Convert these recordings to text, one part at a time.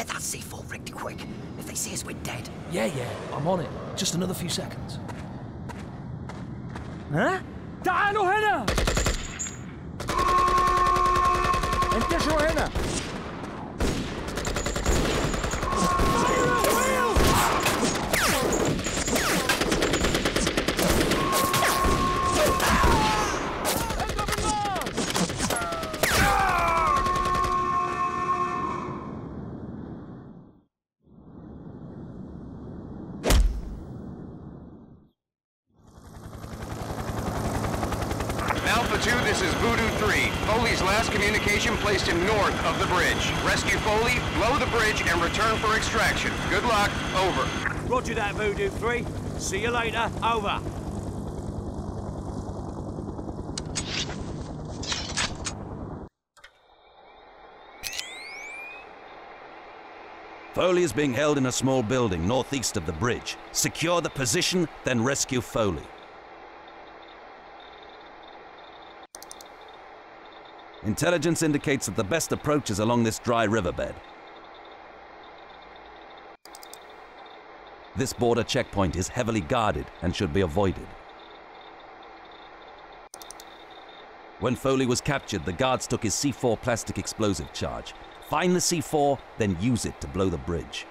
Get that C4 rigged quick. If they see us, we're dead. Yeah, yeah, I'm on it. Just another few seconds. ها؟ تعالوا هنا انتشروا هنا Roger that, Voodoo 3. See you later. Over. Foley is being held in a small building northeast of the bridge. Secure the position, then rescue Foley. Intelligence indicates that the best approach is along this dry riverbed. This border checkpoint is heavily guarded and should be avoided. When Foley was captured, the guards took his C4 plastic explosive charge. Find the C4, then use it to blow the bridge.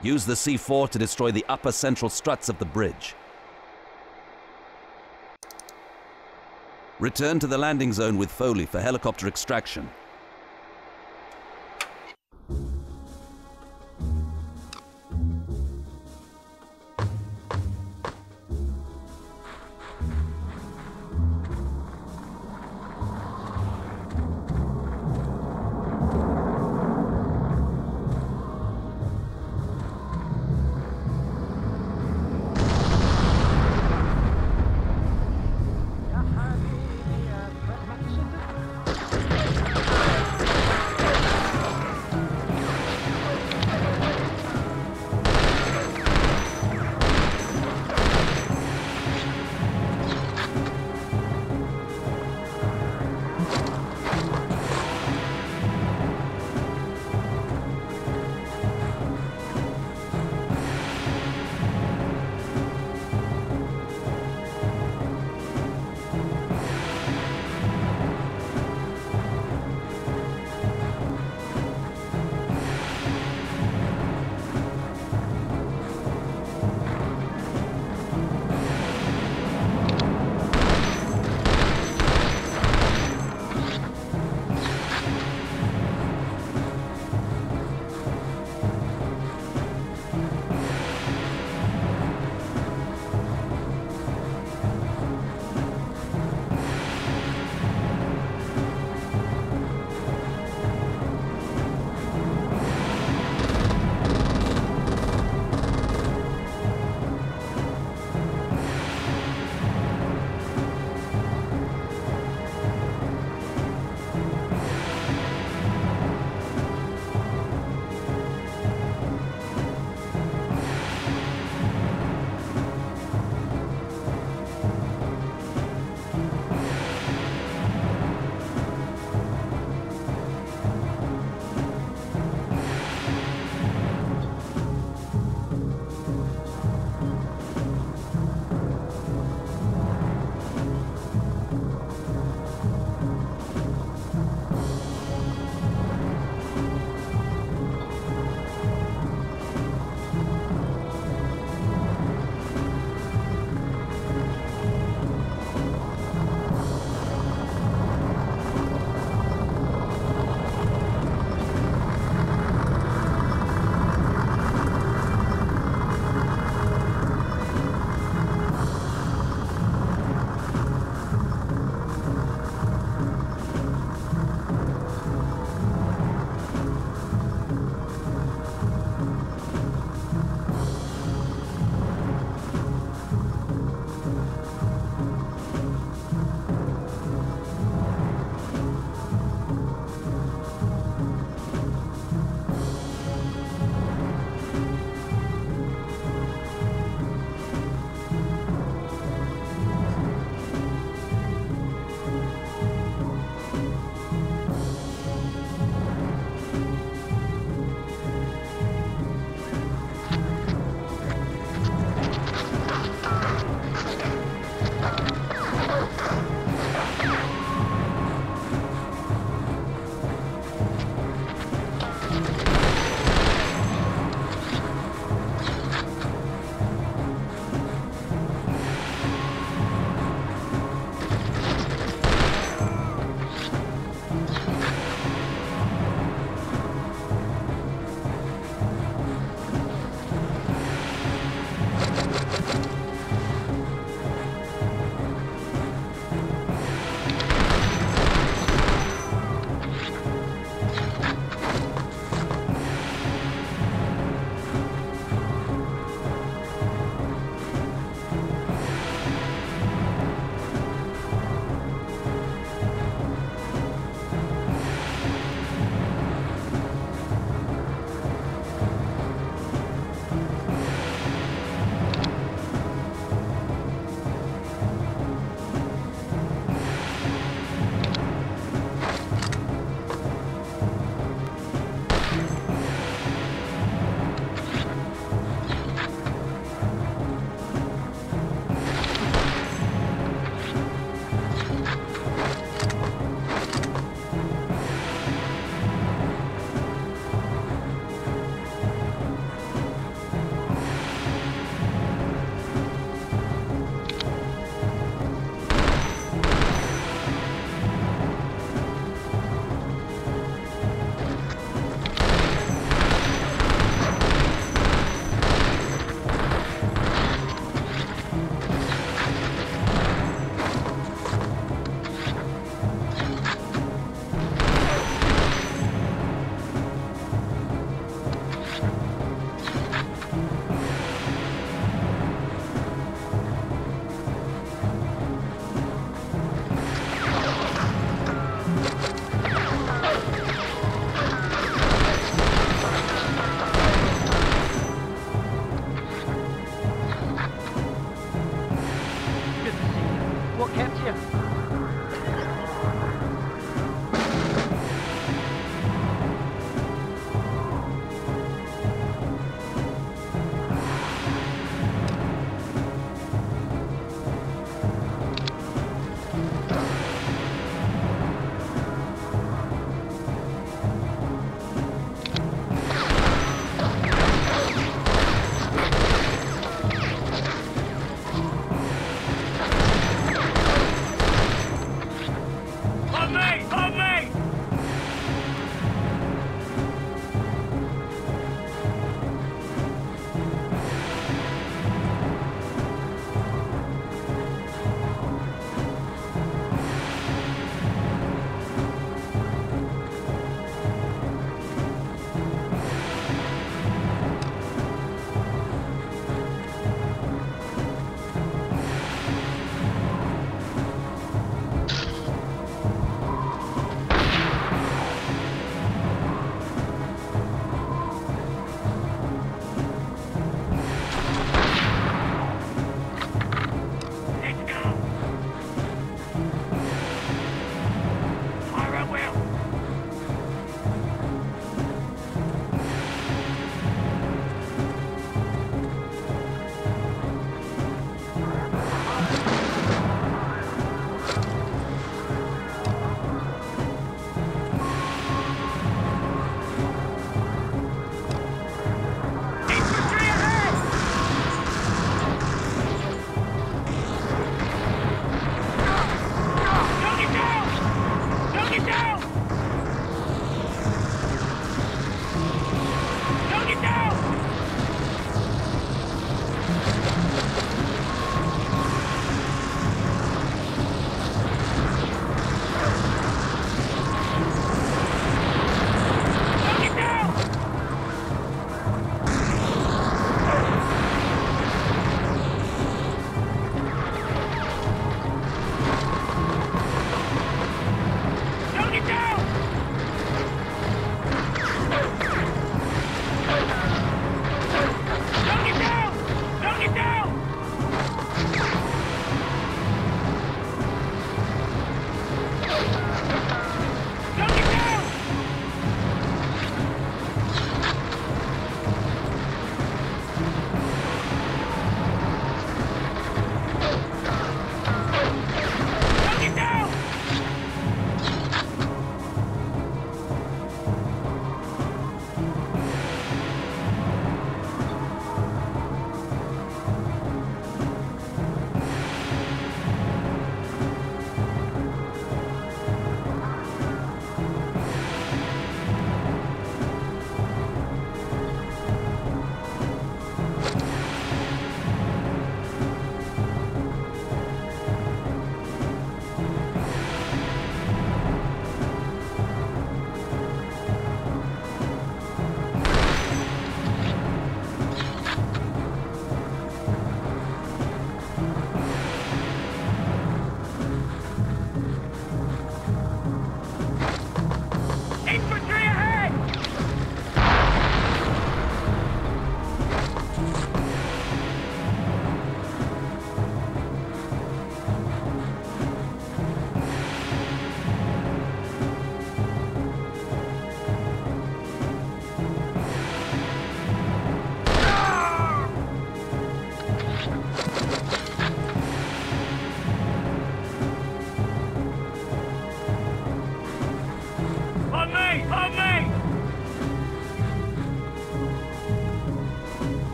Use the C4 to destroy the upper central struts of the bridge. Return to the landing zone with Foley for helicopter extraction.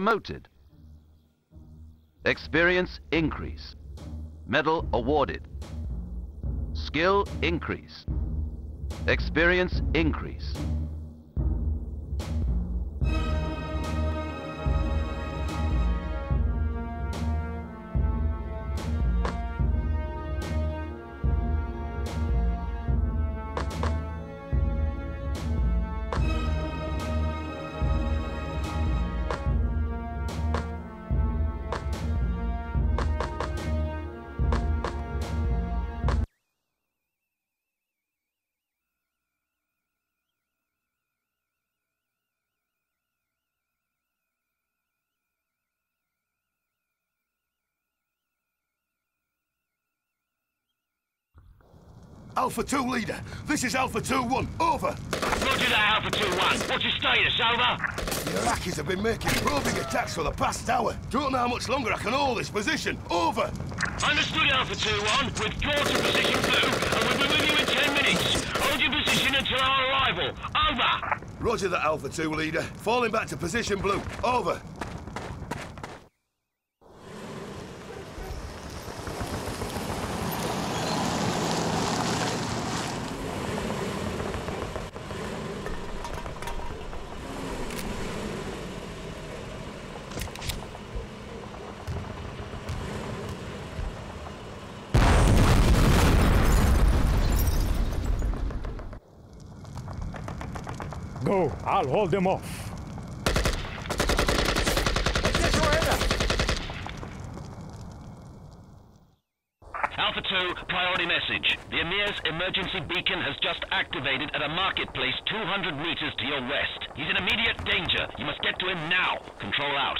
Promoted. Experience increase. Medal awarded. Skill increase. Experience increase. Alpha 2 leader, this is Alpha 2-1, over. Roger that, Alpha 2-1. What's your status, over? The Iraqis have been making probing attacks for the past hour. Don't know how much longer I can hold this position, over. Understood, Alpha 2-1. Withdraw to position blue, and we'll be with you in 10 minutes. Hold your position until our arrival. Over! Roger that, Alpha 2 leader. Falling back to position blue, over. Hold them off. Alpha 2, priority message. The Emir's emergency beacon has just activated at a marketplace 200 meters to your west. He's in immediate danger. You must get to him now. Control out.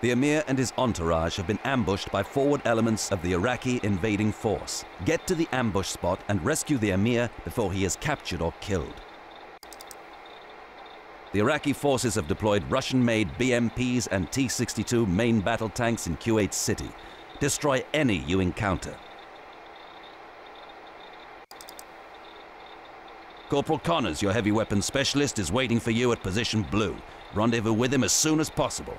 The Emir and his entourage have been ambushed by forward elements of the Iraqi invading force. Get to the ambush spot and rescue the Emir before he is captured or killed. The Iraqi forces have deployed Russian-made BMPs and T-62 main battle tanks in Kuwait City. Destroy any you encounter. Corporal Connors, your heavy weapons specialist, is waiting for you at position blue. Rendezvous with him as soon as possible.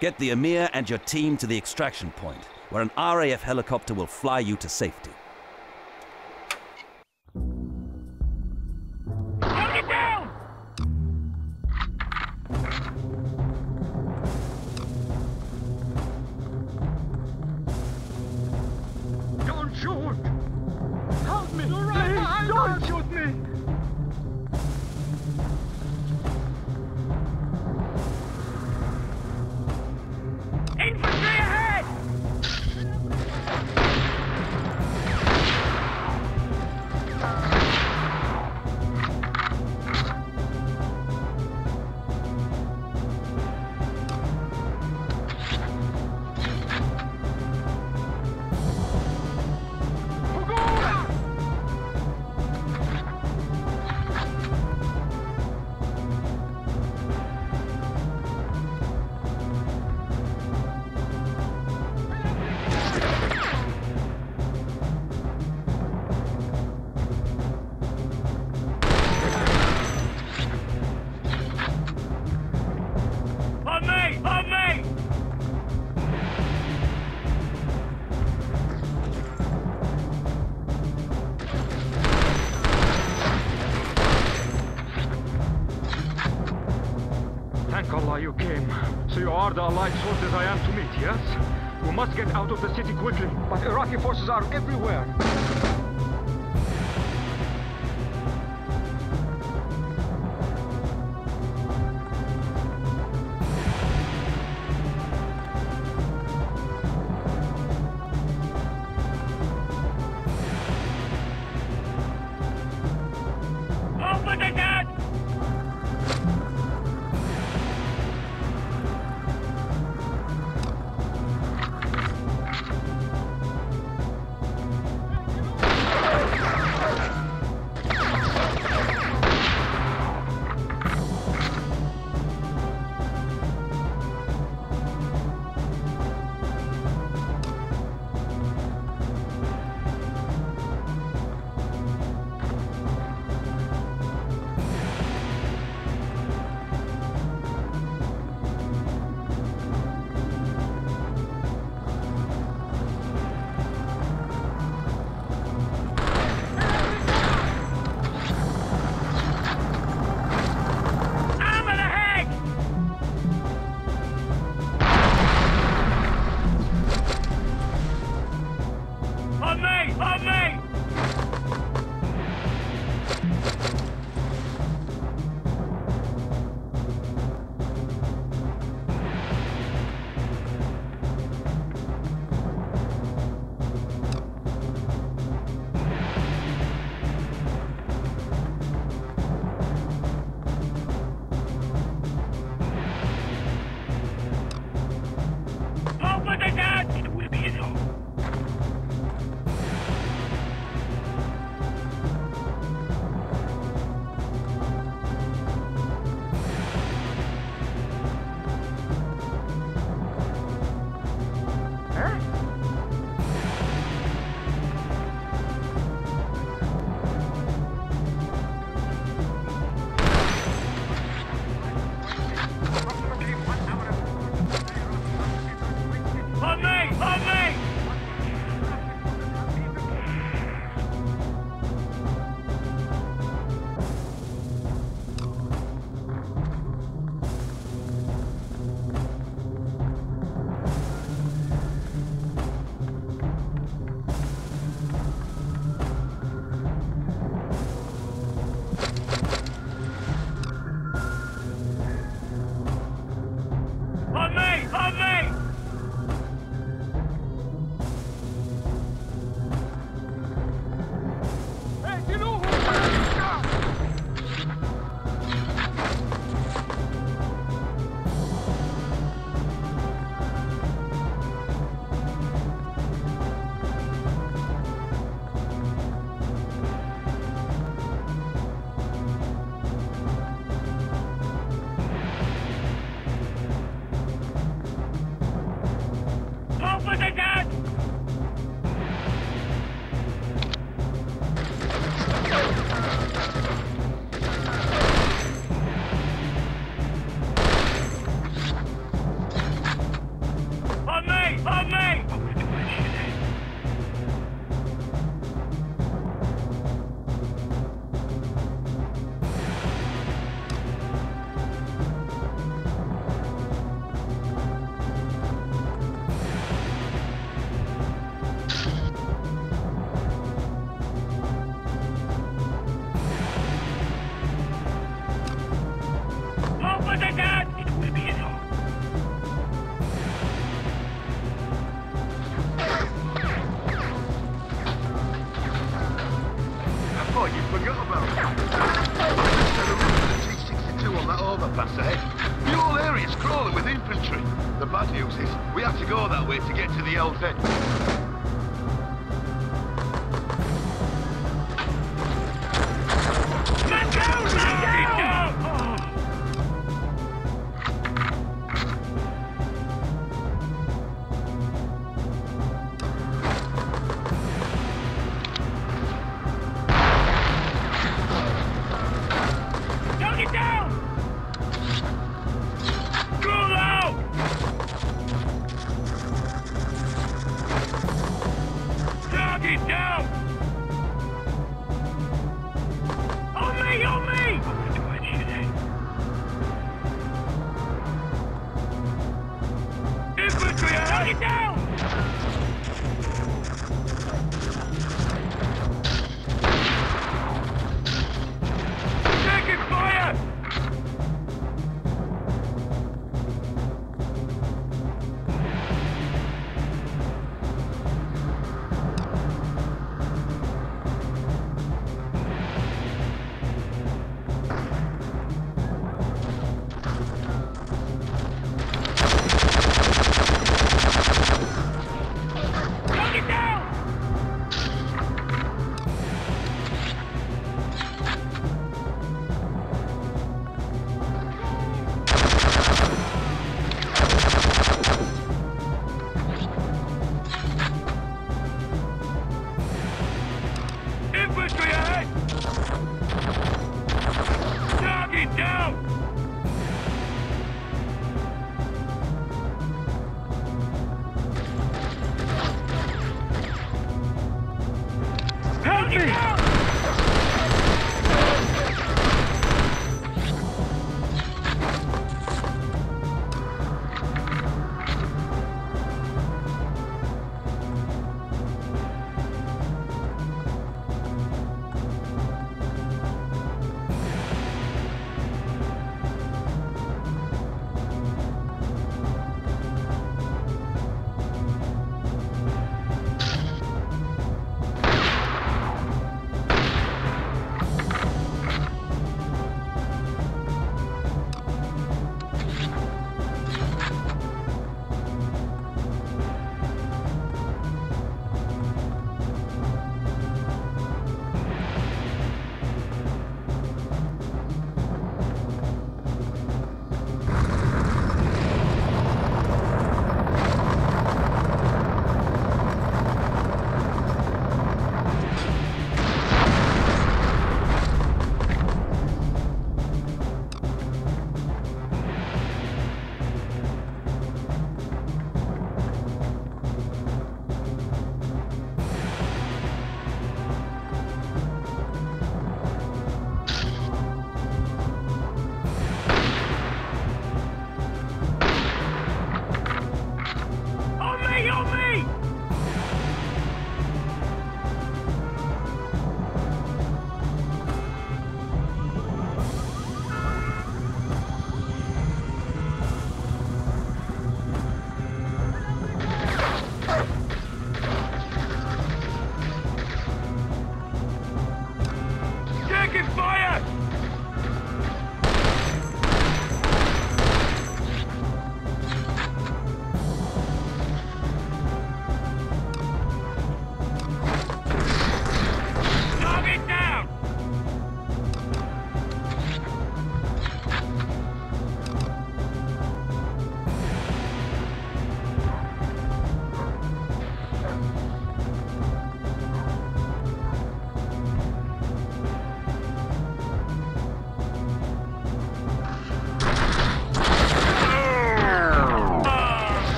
Get the Emir and your team to the extraction point, where an RAF helicopter will fly you to safety. Down! Don't shoot! Help me! Please, don't shoot me! Iraqi forces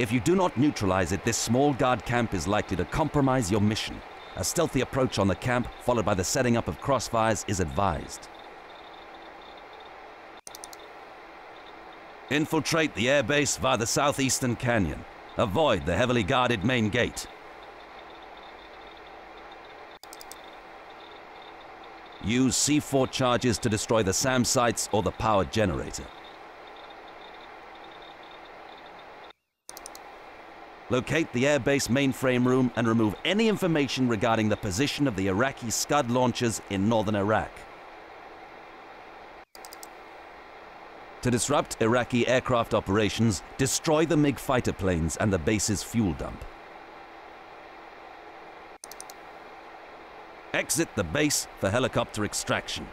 If you do not neutralize it, this small guard camp is likely to compromise your mission. A stealthy approach on the camp, followed by the setting up of crossfires, is advised. Infiltrate the airbase via the southeastern canyon. Avoid the heavily guarded main gate. Use C4 charges to destroy the SAM sites or the power generator. Locate the airbase mainframe room and remove any information regarding the position of the Iraqi Scud launchers in northern Iraq. To disrupt Iraqi aircraft operations, destroy the MiG fighter planes and the base's fuel dump. Exit the base for helicopter extraction.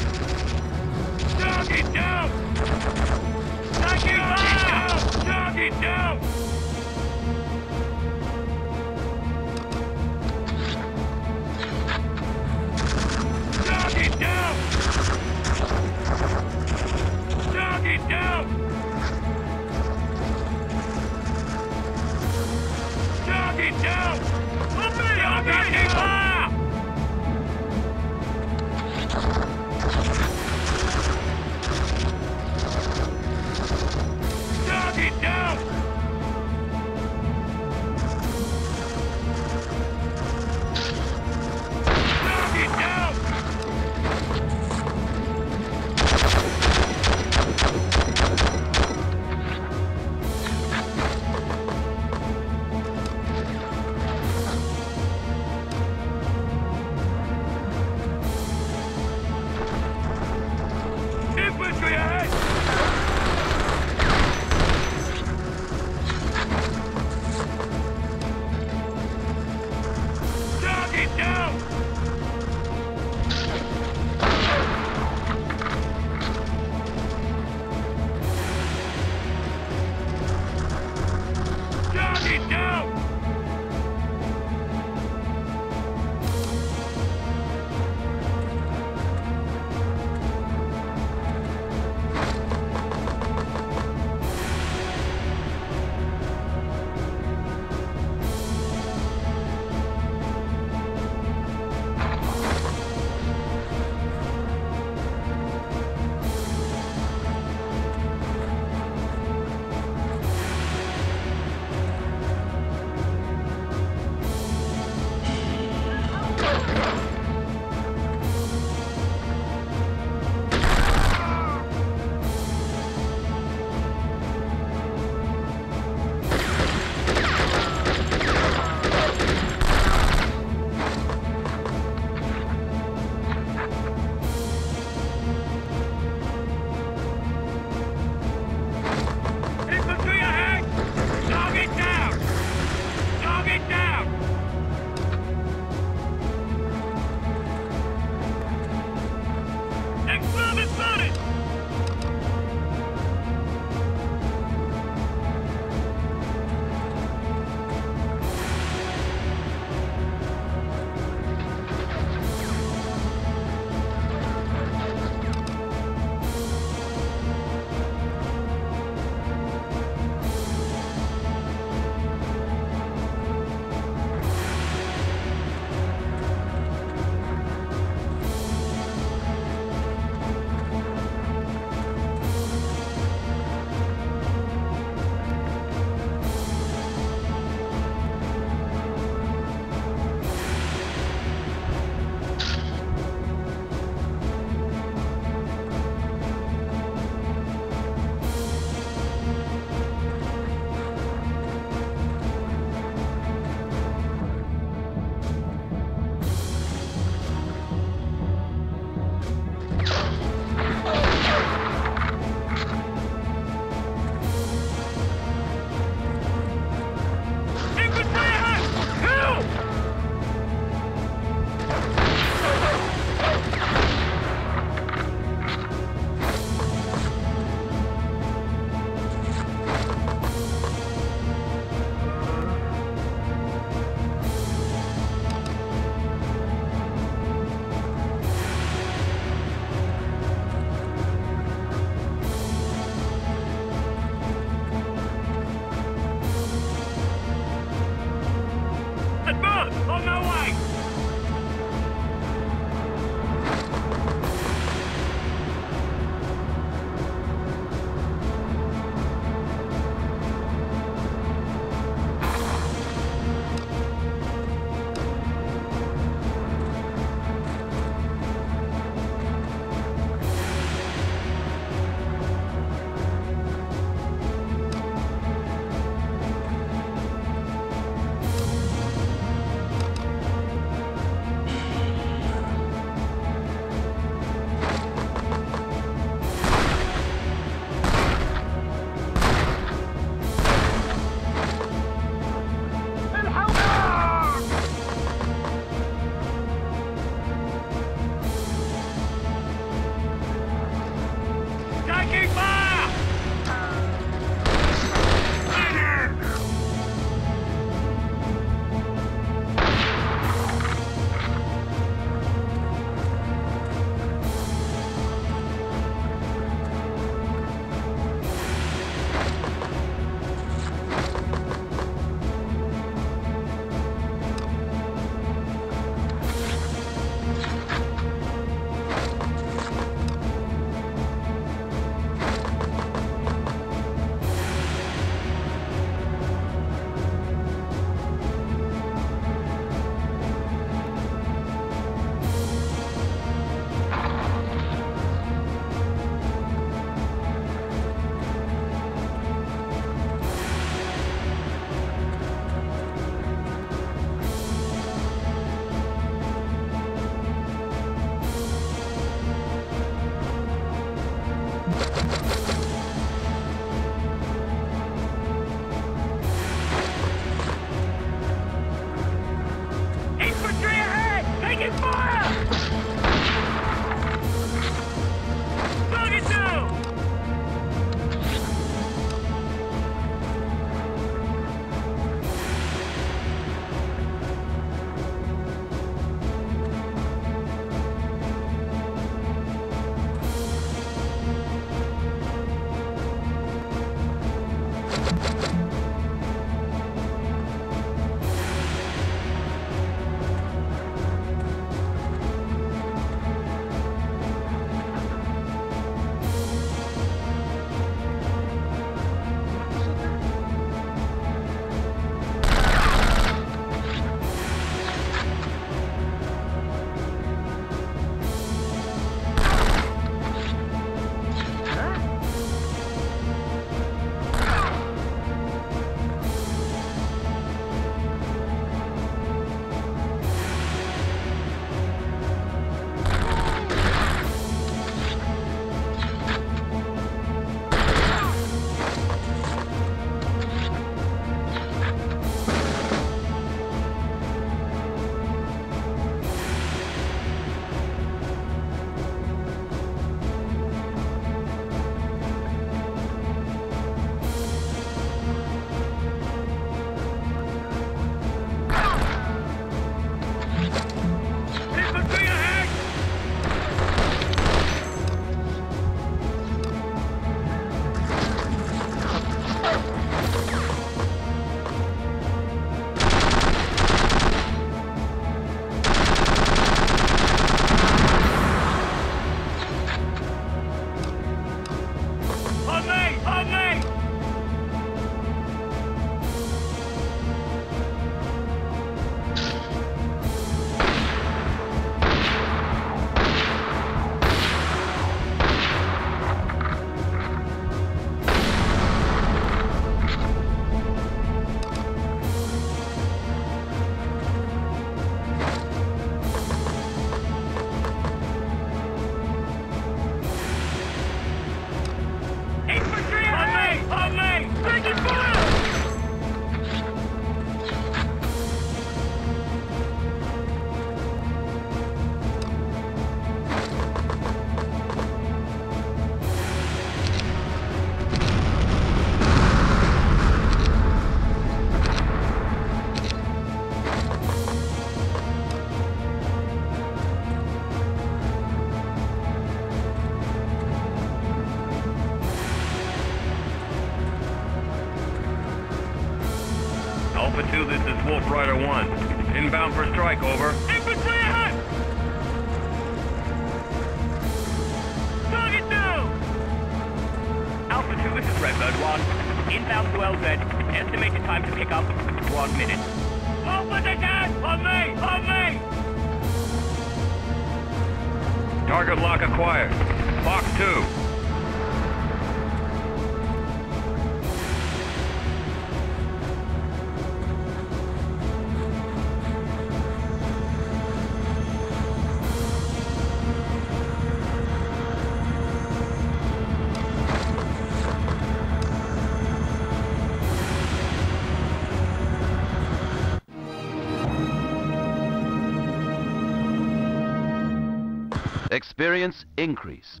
Experience increase.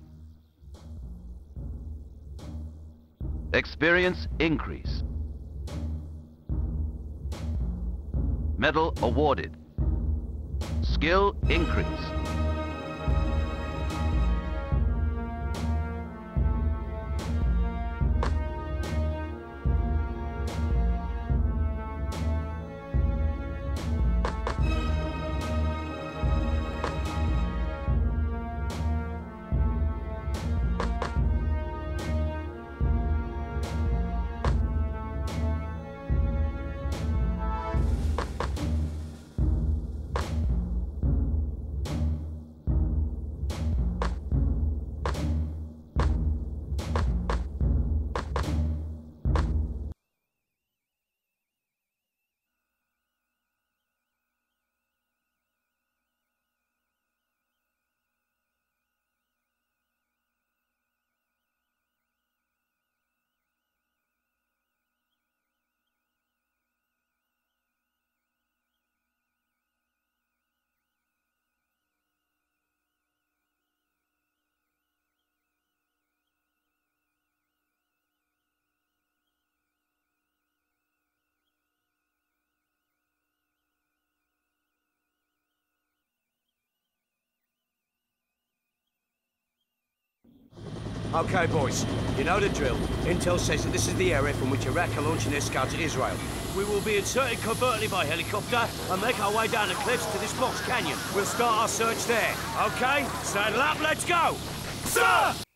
Experience increase. Medal awarded. Skill increase. Okay, boys. You know the drill. Intel says that this is the area from which Iraq are launching their Scuds at Israel. We will be inserted covertly by helicopter and make our way down the cliffs to this box canyon. We'll start our search there. Okay? Saddle up, let's go! Sir!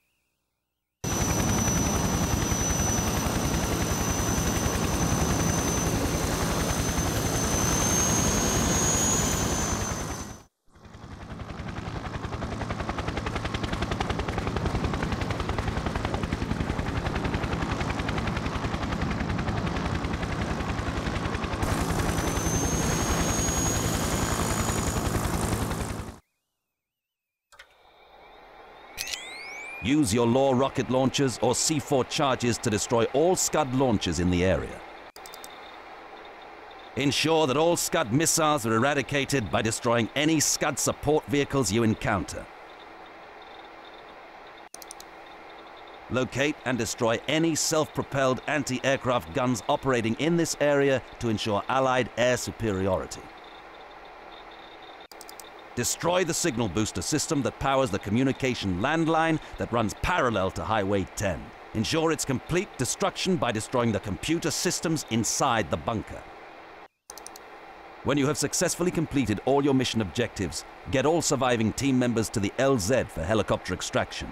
Use your Law rocket launchers or C4 charges to destroy all Scud launchers in the area. Ensure that all Scud missiles are eradicated by destroying any Scud support vehicles you encounter. Locate and destroy any self-propelled anti-aircraft guns operating in this area to ensure Allied air superiority. Destroy the signal booster system that powers the communication landline that runs parallel to Highway 10. Ensure its complete destruction by destroying the computer systems inside the bunker. When you have successfully completed all your mission objectives, get all surviving team members to the LZ for helicopter extraction.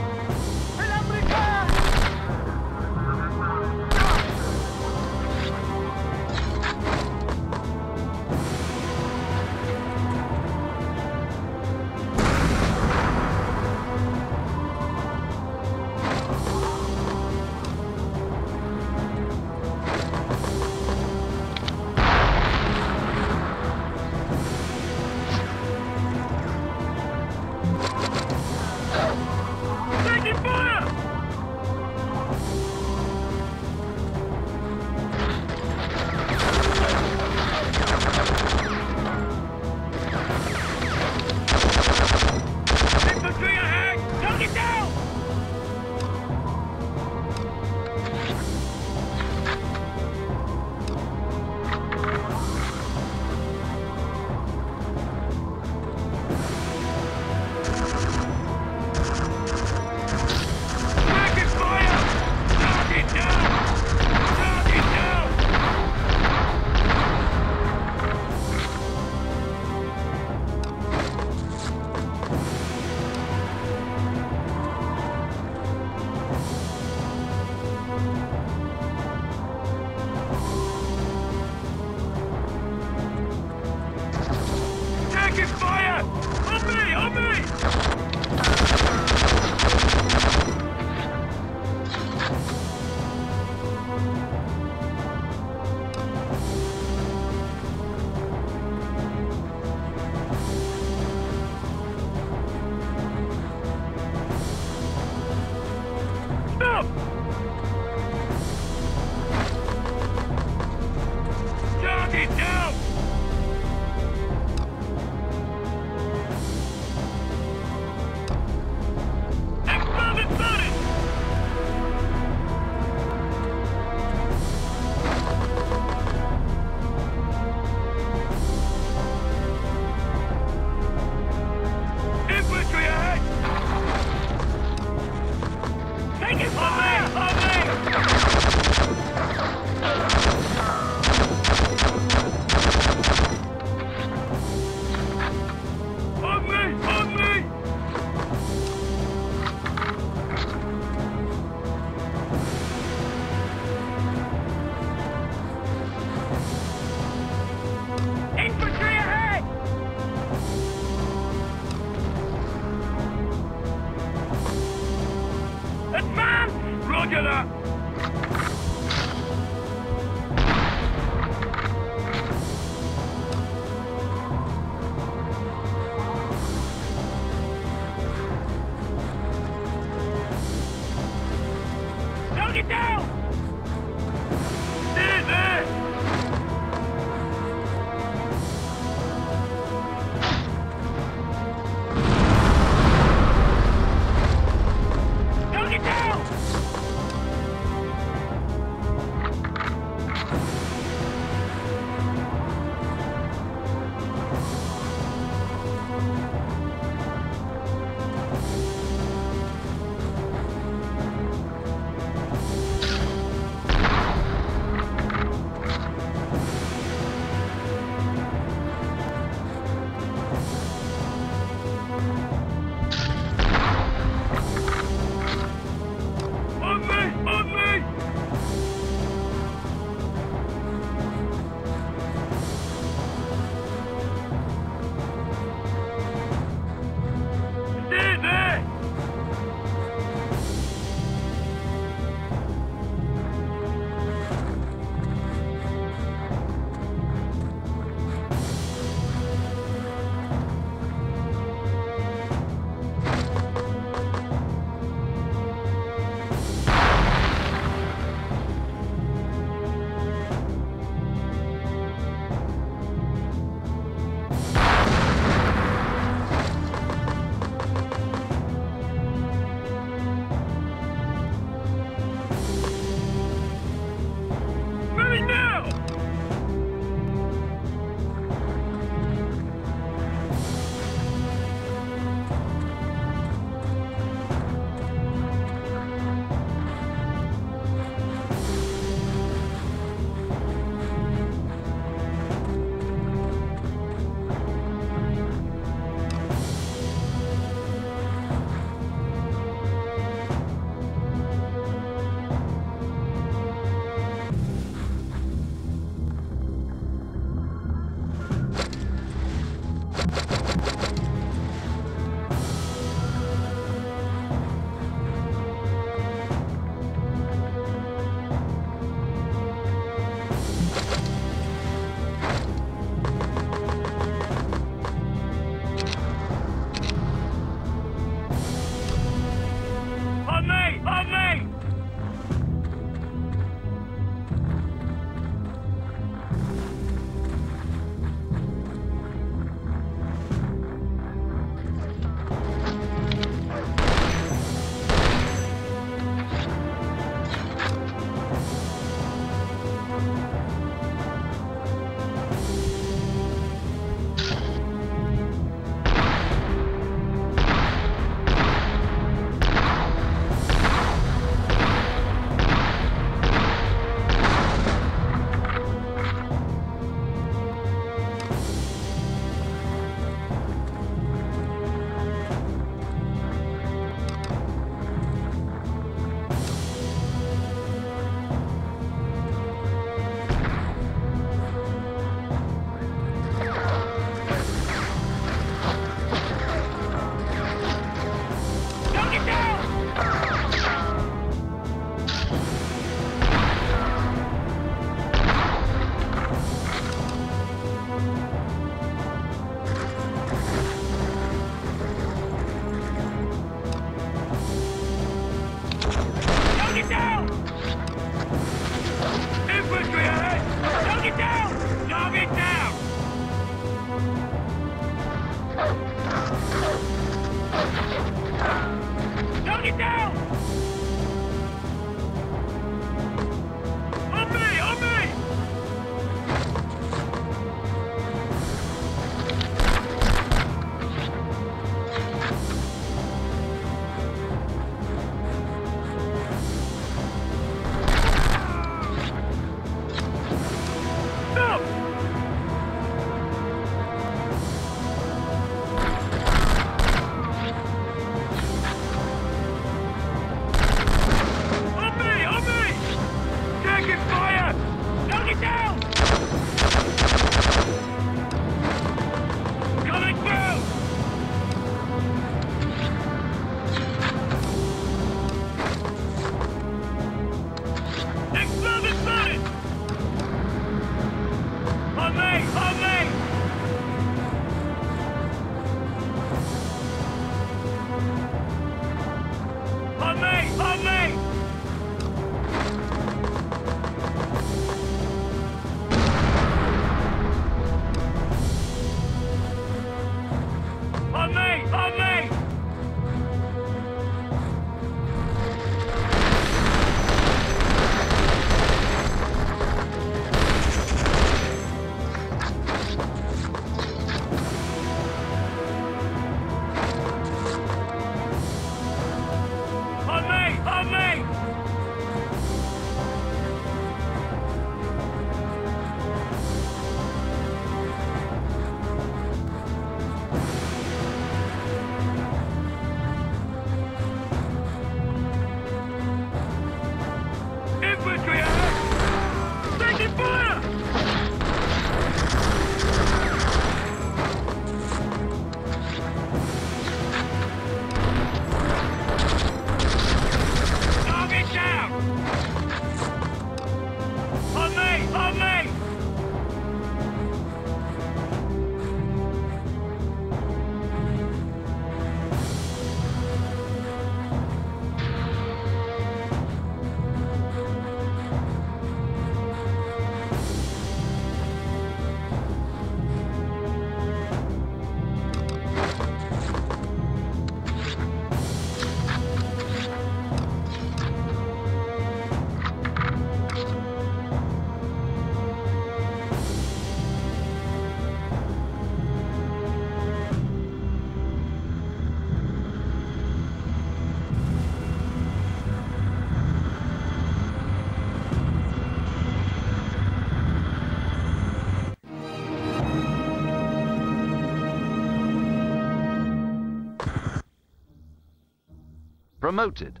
Promoted.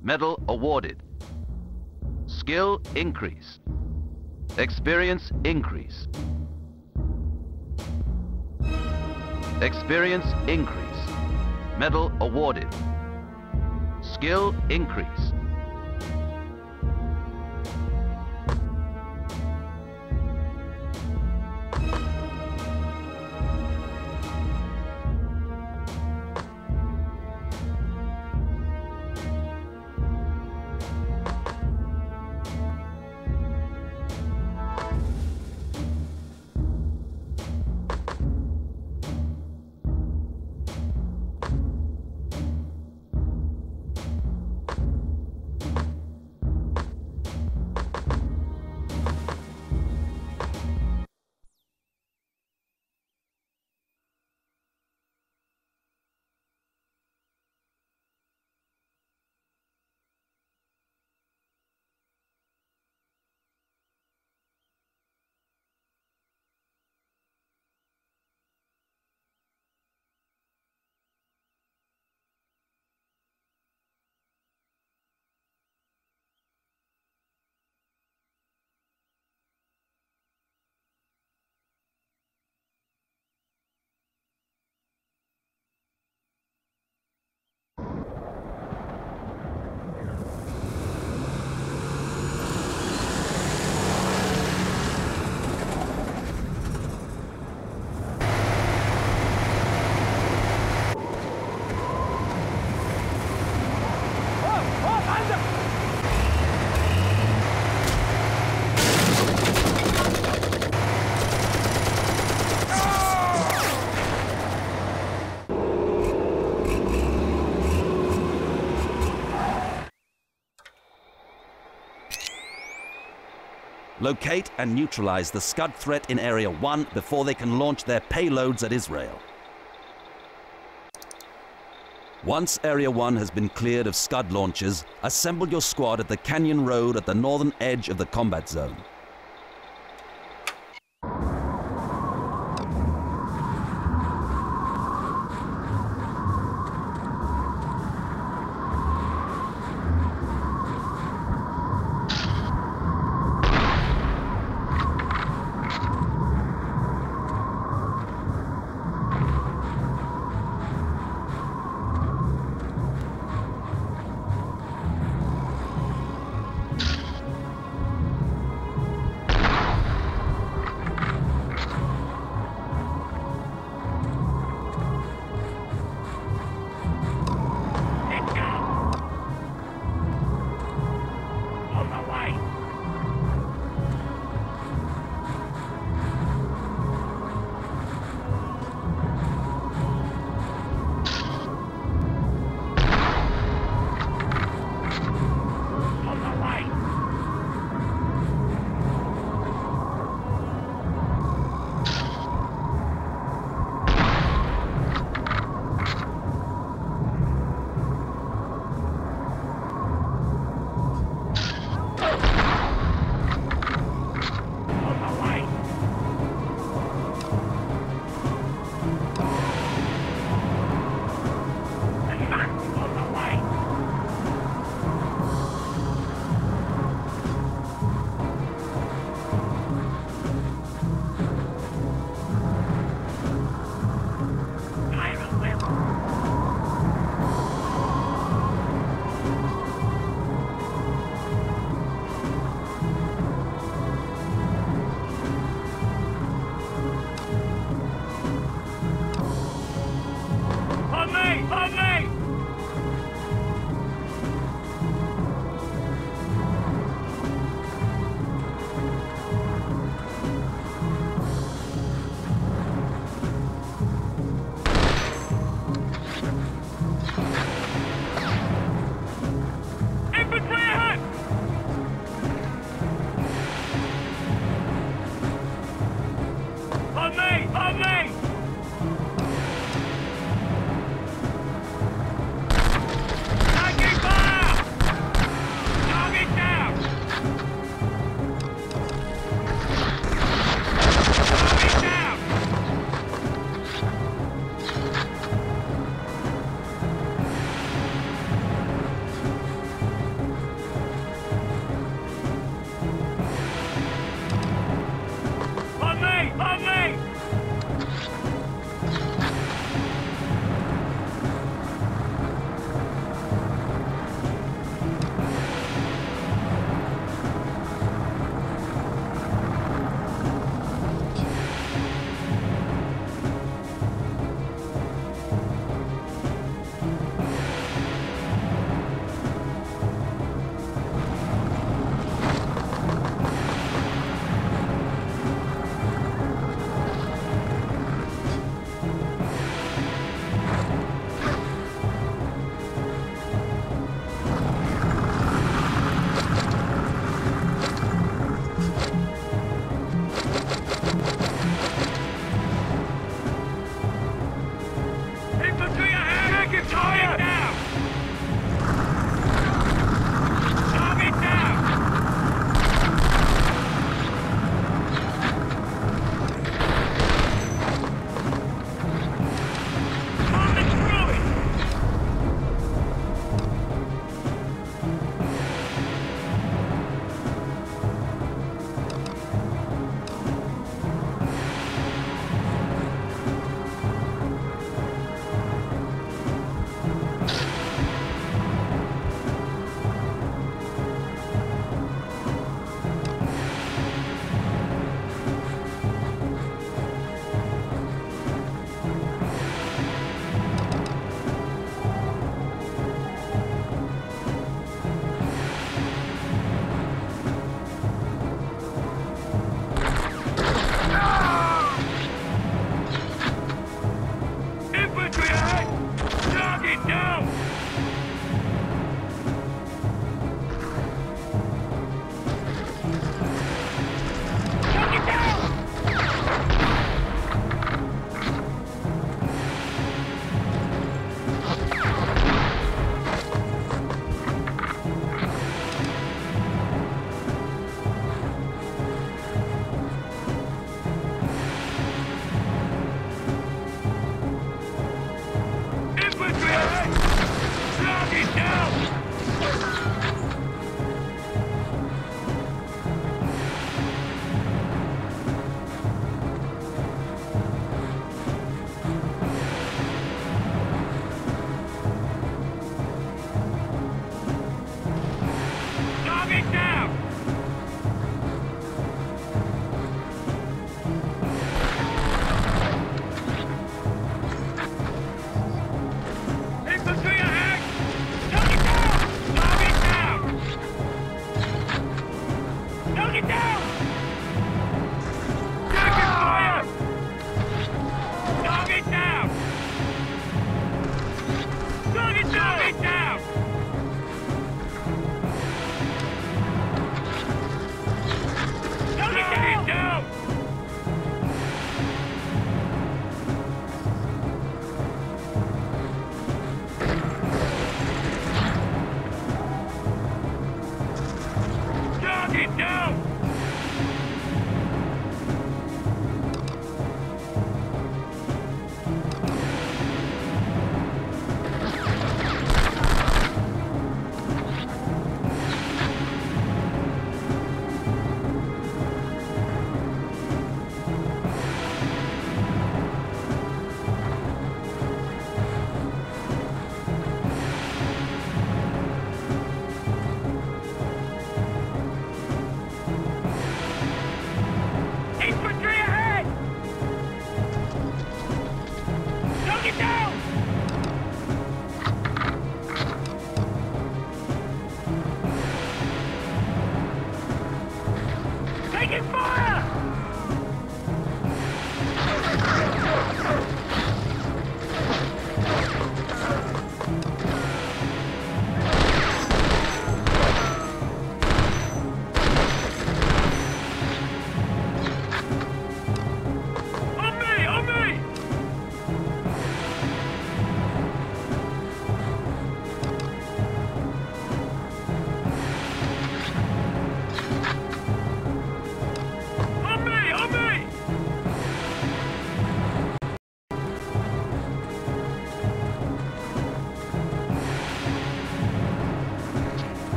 Medal awarded. Skill increase. Experience increase. Experience increase. Medal awarded. Skill increase. Locate and neutralize the Scud threat in Area 1 before they can launch their payloads at Israel. Once Area 1 has been cleared of Scud launches, assemble your squad at the Canyon Road at the northern edge of the combat zone.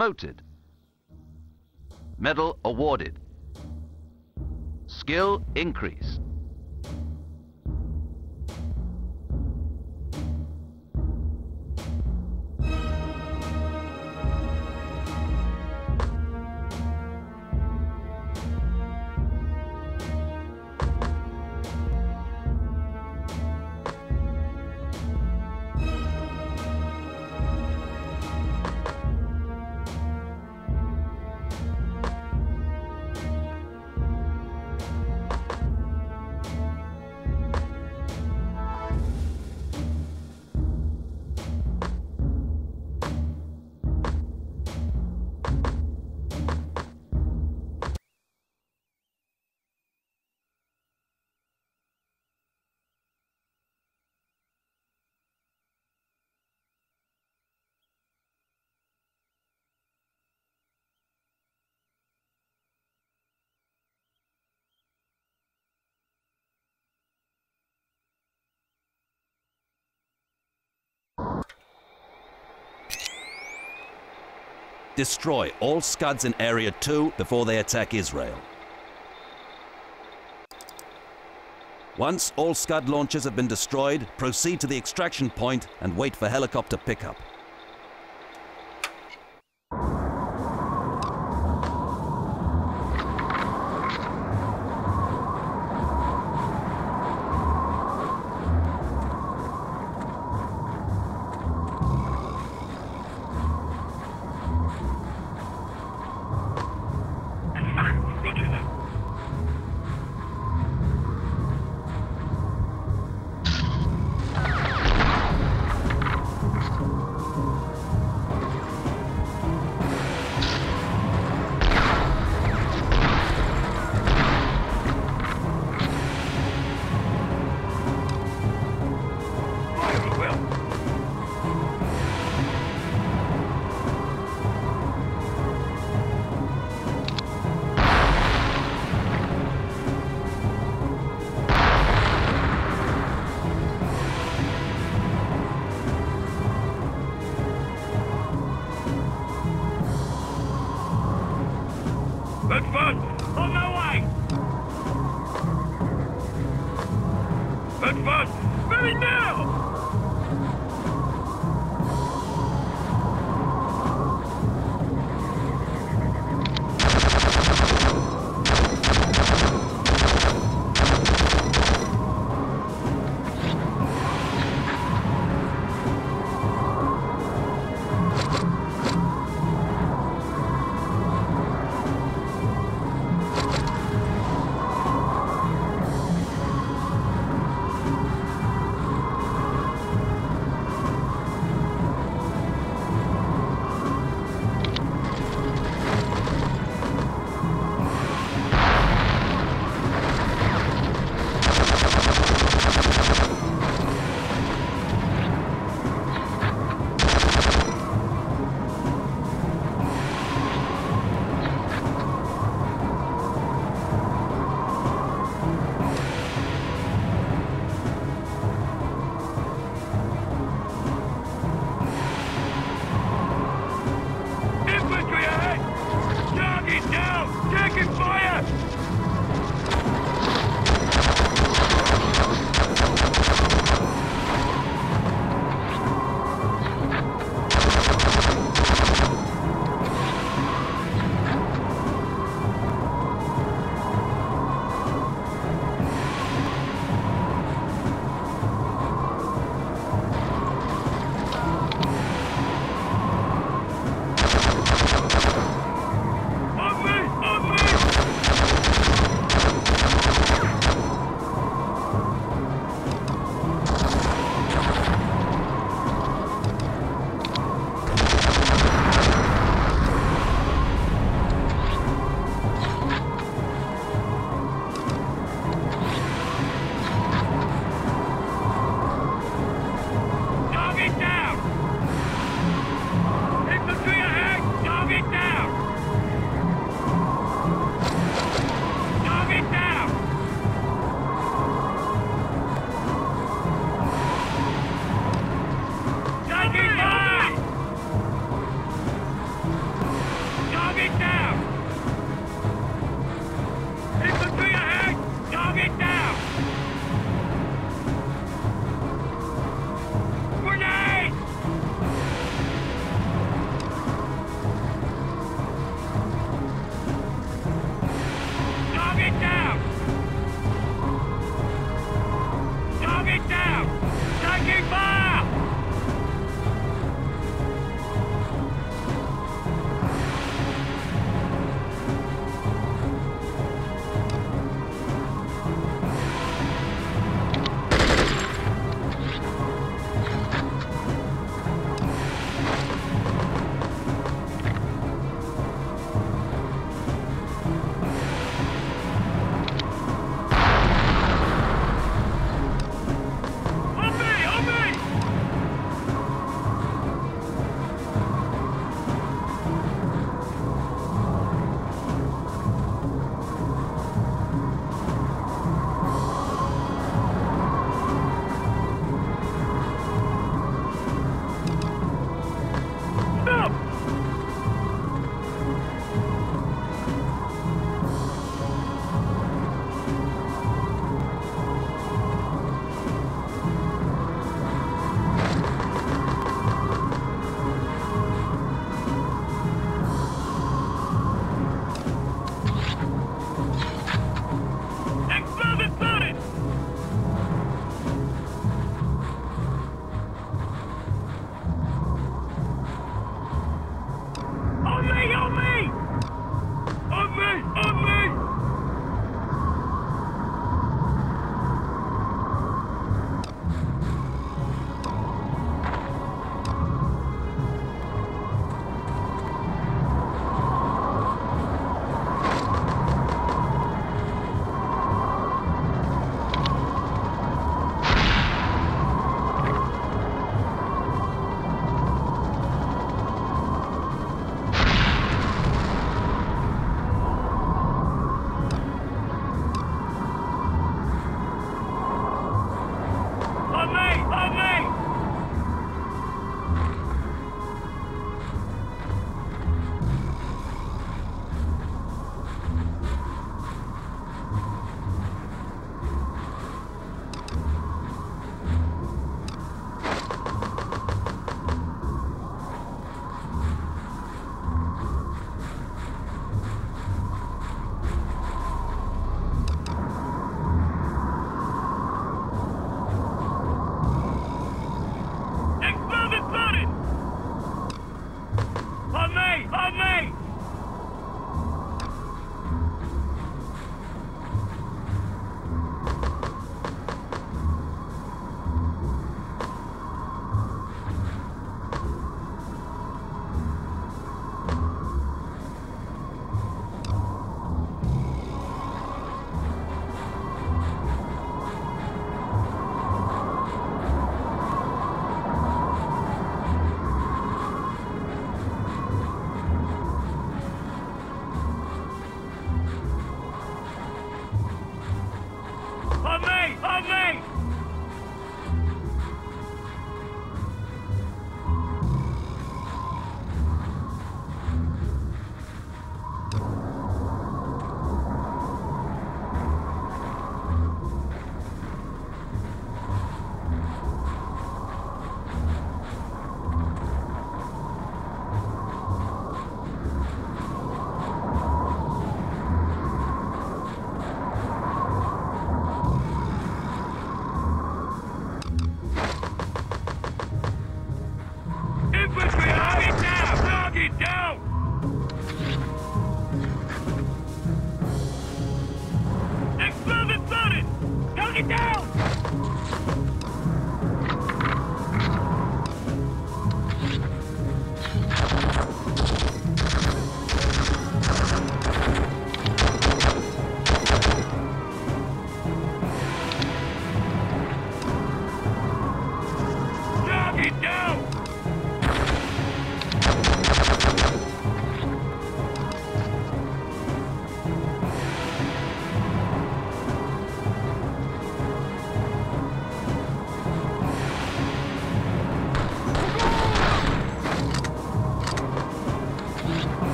Promoted. Medal awarded. Skill increased. Destroy all Scuds in Area 2 before they attack Israel. Once all Scud launchers have been destroyed, proceed to the extraction point and wait for helicopter pickup.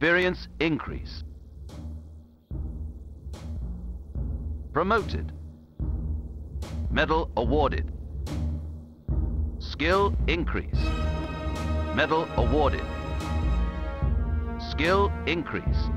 Experience increase. Promoted. Medal awarded. Skill increase. Medal awarded. Skill increase.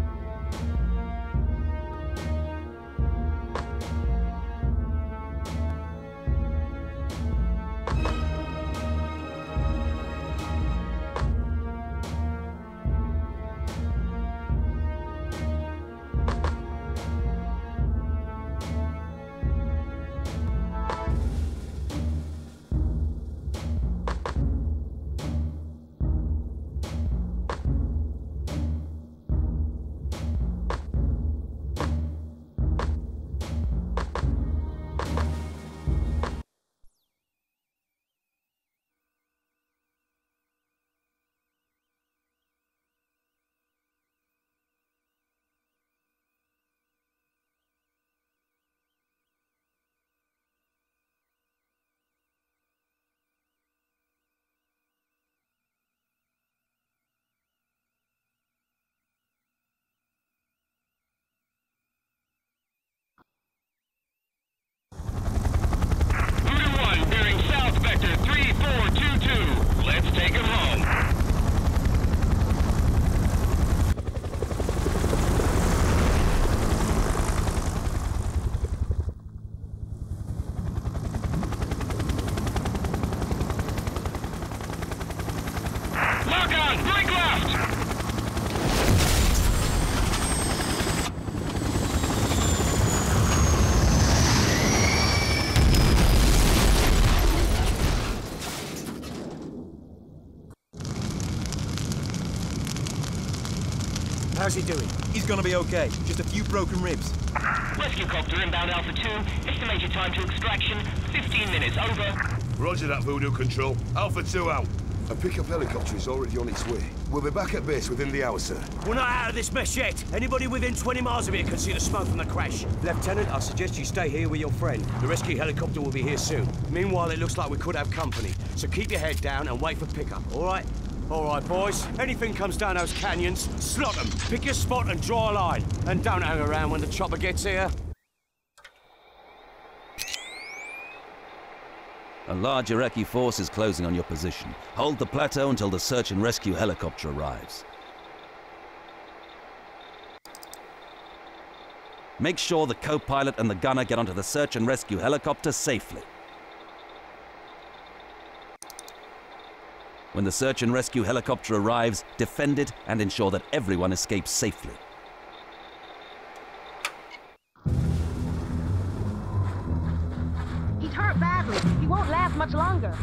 422. Let's take him home. Gonna be okay. Just a few broken ribs. Rescue copter inbound Alpha 2. Estimated time to extraction, 15 minutes. Over. Roger that, Voodoo Control. Alpha 2 out. A pickup helicopter is already on its way. We'll be back at base within the hour, sir. We're not out of this mess yet. Anybody within 20 miles of here can see the smoke from the crash. Lieutenant, I suggest you stay here with your friend. The rescue helicopter will be here soon. Meanwhile, it looks like we could have company. So keep your head down and wait for pickup, all right? All right, boys. Anything comes down those canyons, slot them. Pick your spot and draw a line. And don't hang around when the chopper gets here. A large Iraqi force is closing on your position. Hold the plateau until the search and rescue helicopter arrives. Make sure the co-pilot and the gunner get onto the search and rescue helicopter safely. When the search and rescue helicopter arrives, defend it and ensure that everyone escapes safely. He's hurt badly. He won't last much longer.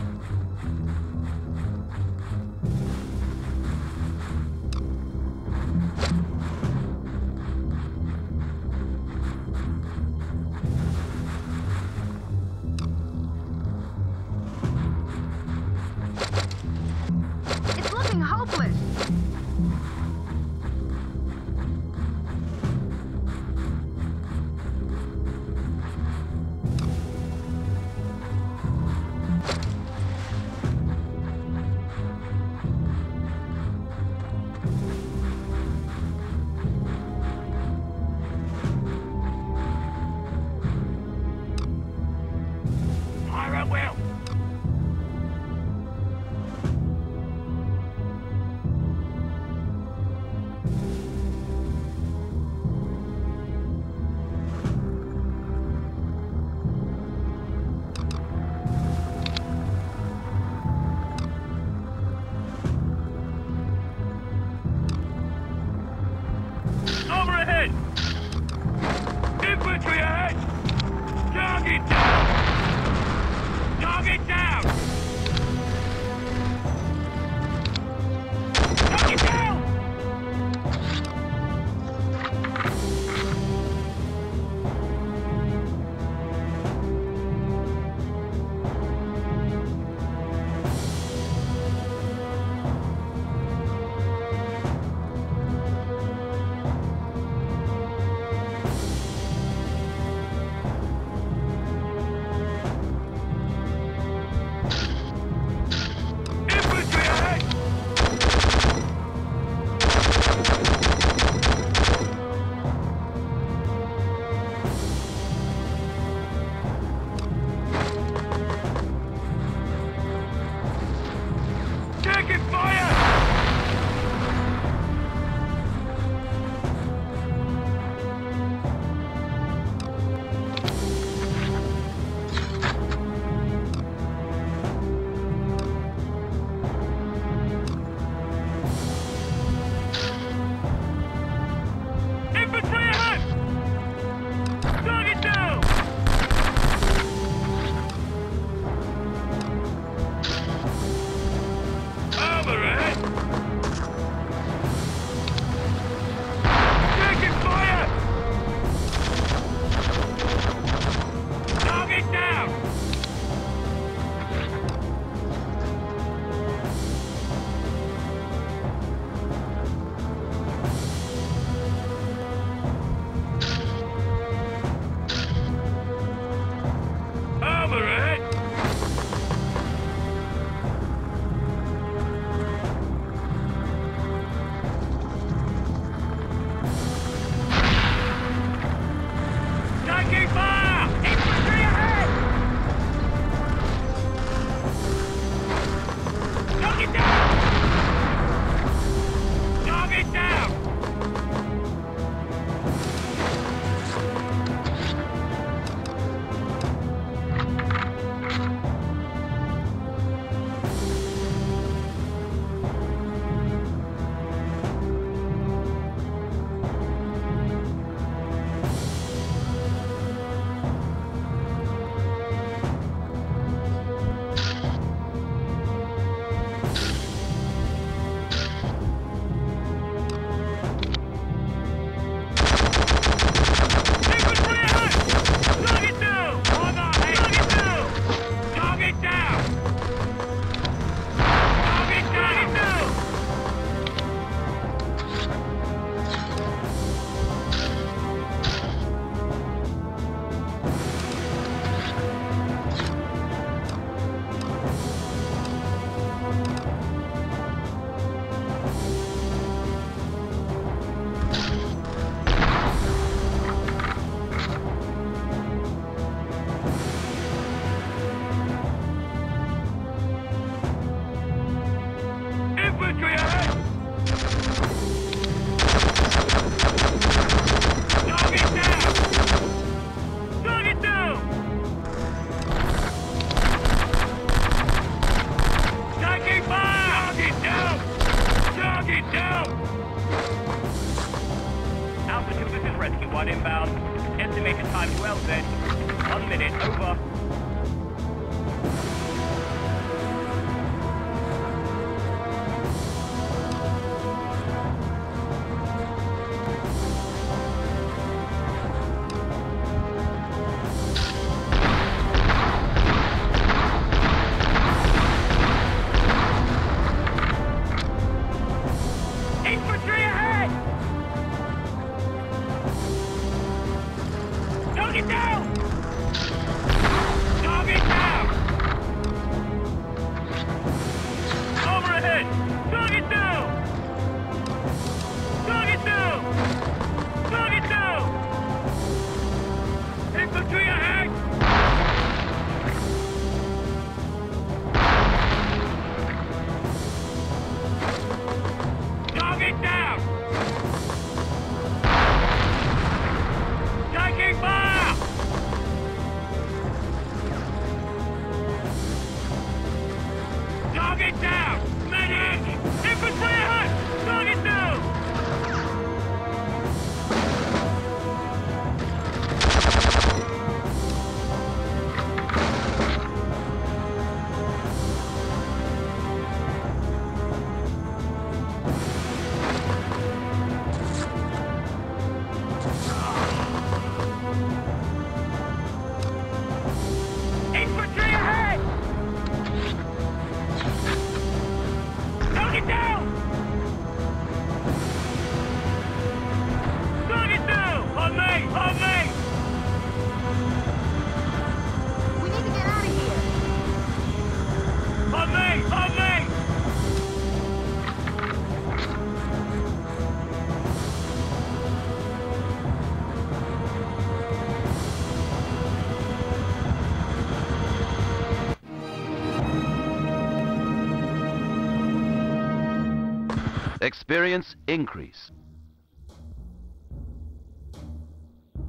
Experience increase.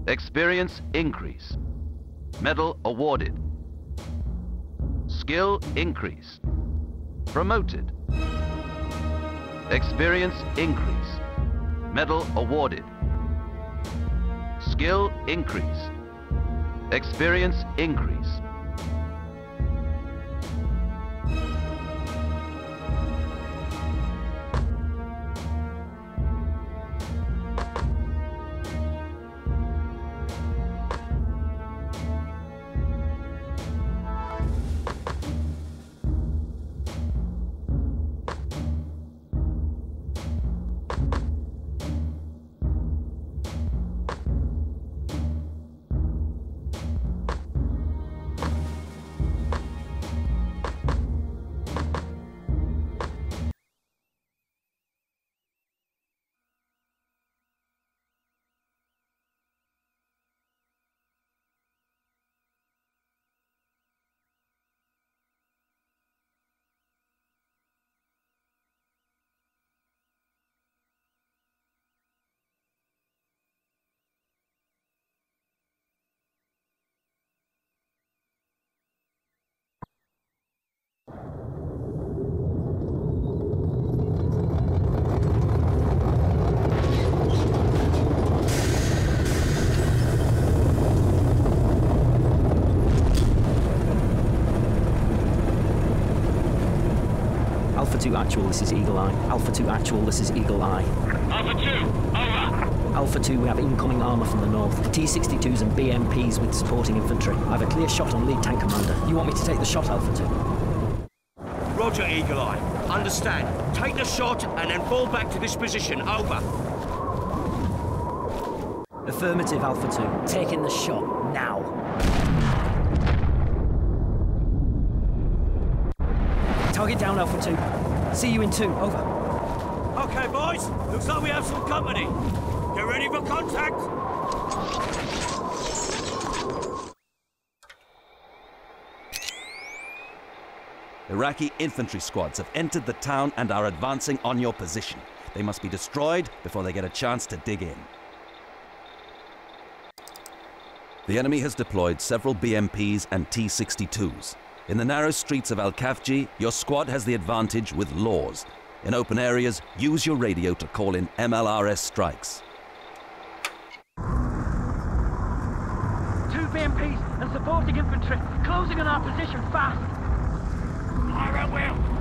Experience increase. Medal awarded. Skill increase. Promoted. Experience increase. Medal awarded. Skill increase. Experience increase. 2 Actual, this is Eagle Eye. Alpha 2 Actual, this is Eagle Eye. Alpha 2, over. Alpha 2, we have incoming armour from the north. T-62s and BMPs with supporting infantry. I have a clear shot on lead tank commander. You want me to take the shot, Alpha 2? Roger, Eagle Eye. Understand. Take the shot and then fall back to this position. Over. Affirmative, Alpha 2. Taking the shot, now. Target down, Alpha 2. See you in two, over. Okay, boys. Looks like we have some company. Get ready for contact. Iraqi infantry squads have entered the town and are advancing on your position. They must be destroyed before they get a chance to dig in. The enemy has deployed several BMPs and T-62s. In the narrow streets of Al-Khafji, your squad has the advantage with LAWs. In open areas, use your radio to call in MLRS strikes. Two BMP BMPs and supporting infantry closing on our position fast. Fire at will.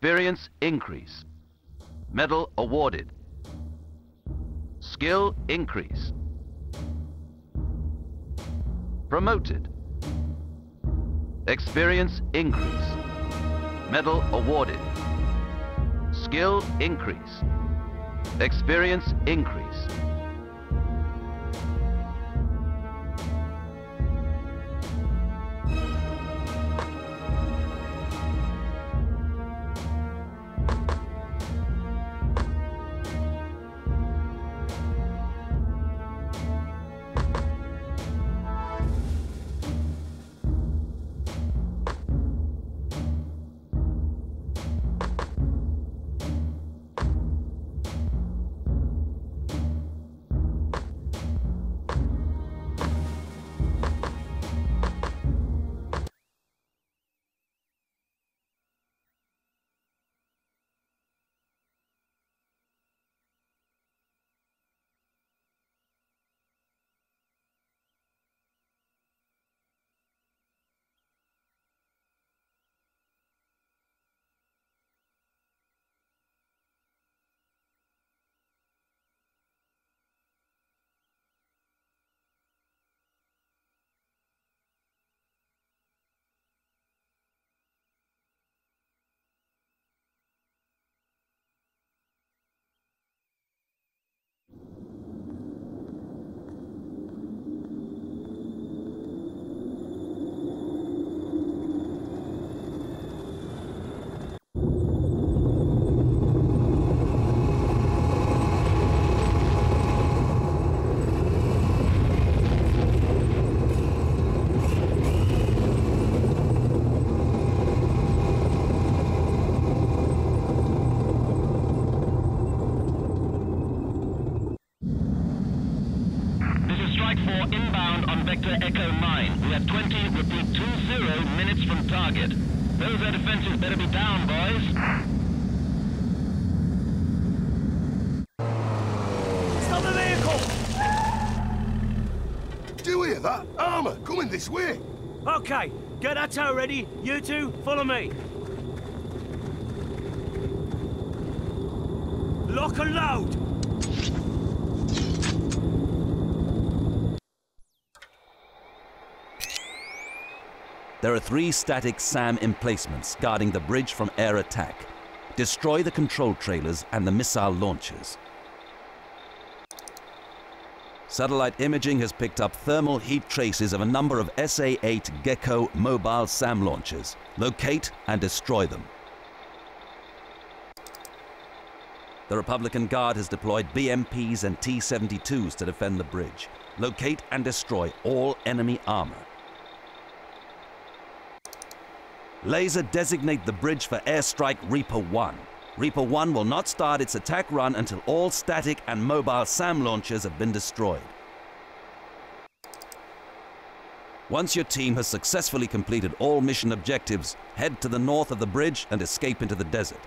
Experience increase. Medal awarded. Skill increase. Promoted. Experience increase. Medal awarded. Skill increase. Experience increase. This way. Okay, get that tow ready. You two, follow me. Lock and load! There are three static SAM emplacements guarding the bridge from air attack. Destroy the control trailers and the missile launchers. Satellite imaging has picked up thermal heat traces of a number of SA-8 Gecko mobile SAM launchers. Locate and destroy them. The Republican Guard has deployed BMPs and T-72s to defend the bridge. Locate and destroy all enemy armor. Laser designate the bridge for airstrike Reaper 1. Reaper 1 will not start its attack run until all static and mobile SAM launchers have been destroyed. Once your team has successfully completed all mission objectives, head to the north of the bridge and escape into the desert.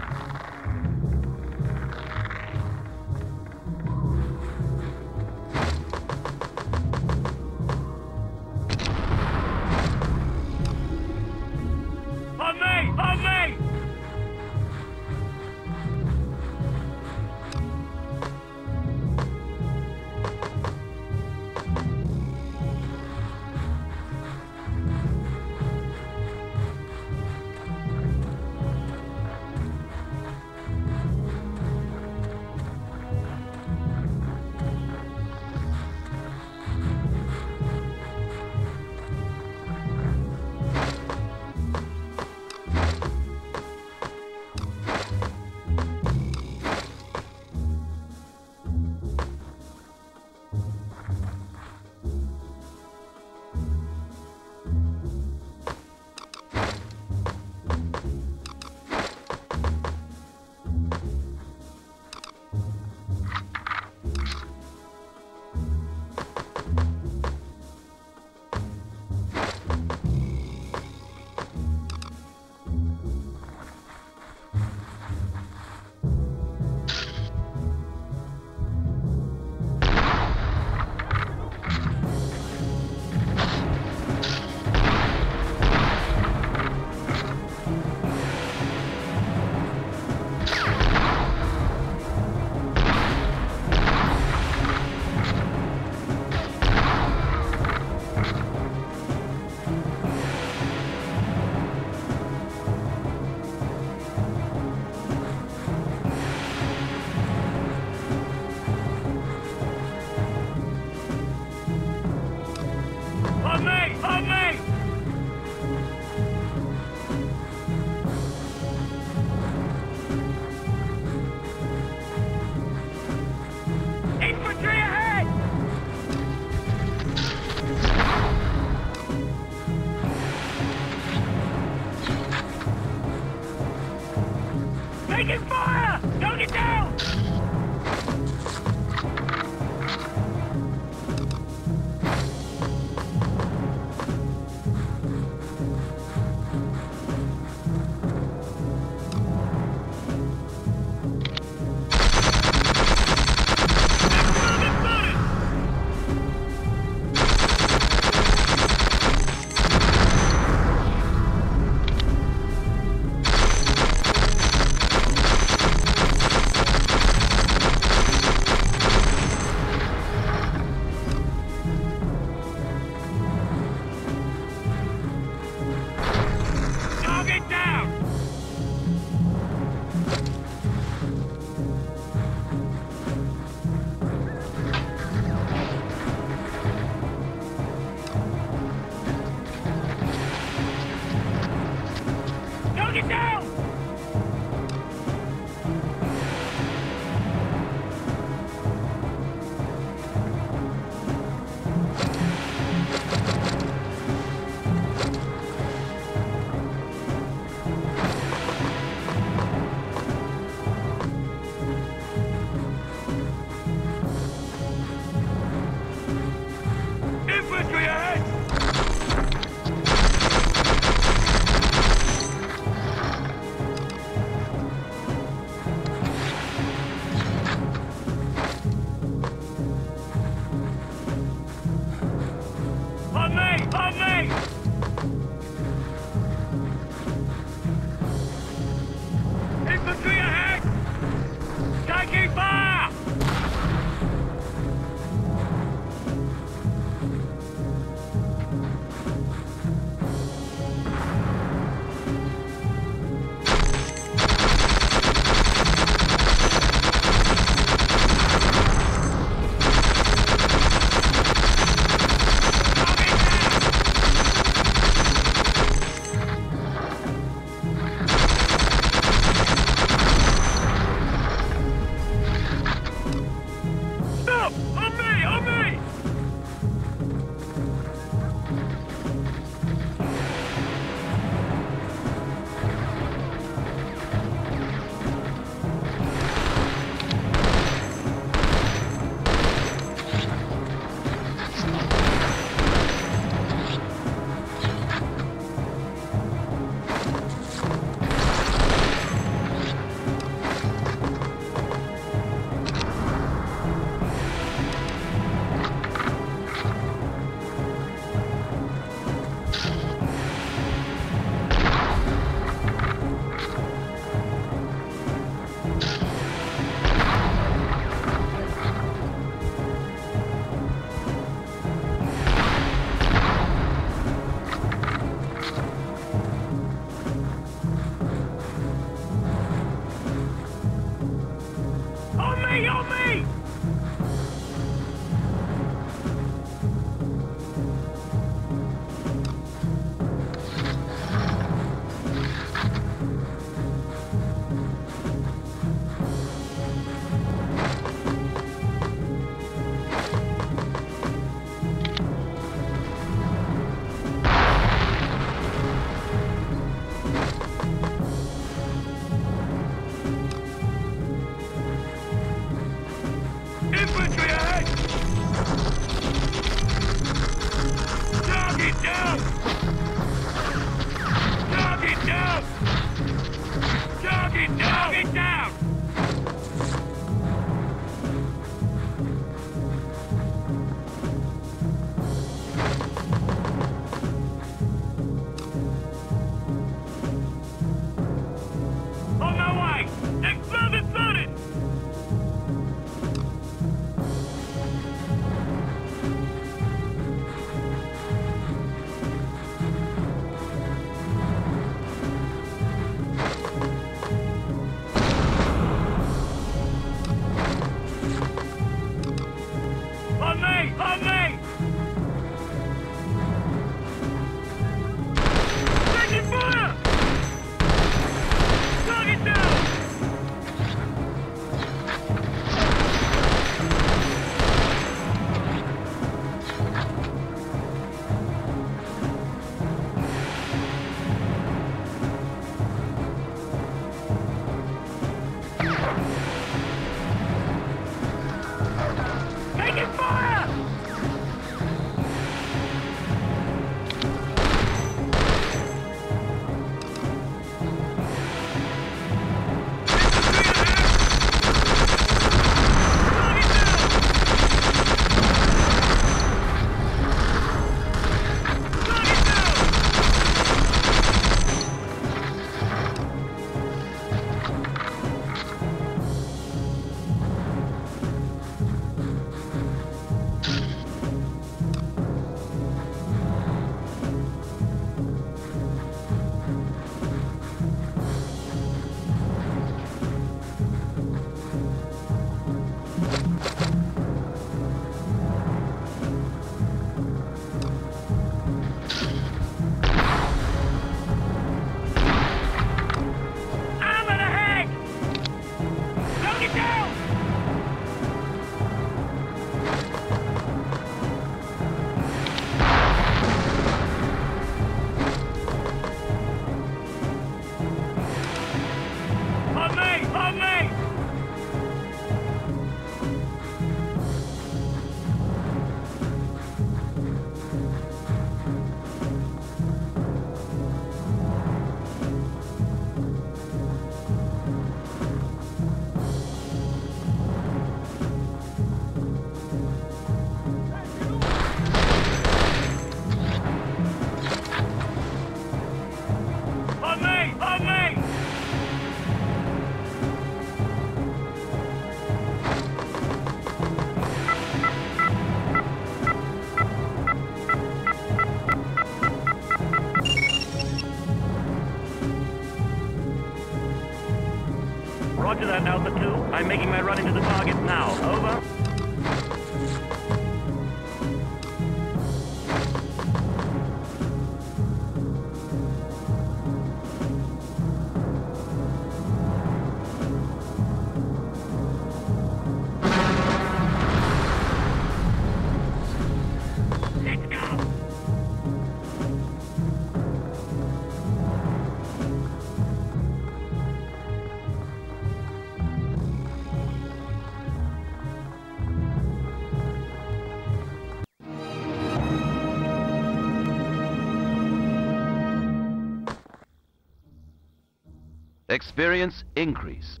Experience increase.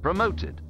Promoted.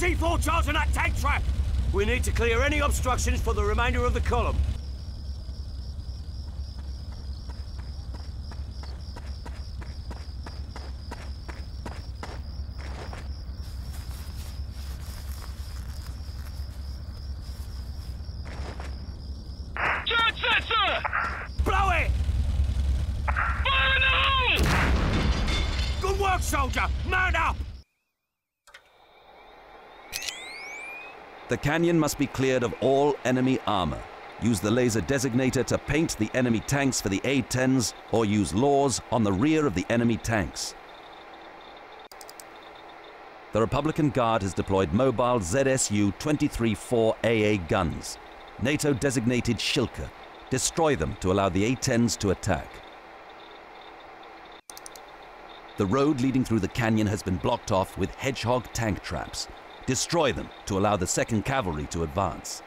C4 charge on that tank trap! We need to clear any obstructions for the remainder of the column. Charge set, sir! Blow it! Fire in the hole! Good work, soldier! Mount up! The canyon must be cleared of all enemy armor. Use the laser designator to paint the enemy tanks for the A-10s or use LAWs on the rear of the enemy tanks. The Republican Guard has deployed mobile ZSU 23-4 AA guns, NATO-designated Shilka. Destroy them to allow the A-10s to attack. The road leading through the canyon has been blocked off with Hedgehog tank traps. Destroy them to allow the 2nd Cavalry to advance.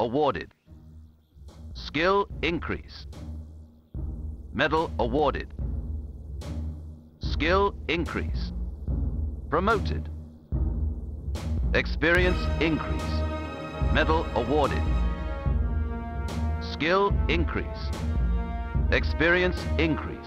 Awarded. Skill increased. Medal awarded. Skill increased. Promoted. Experience increase. Medal awarded. Skill increase. Experience increase.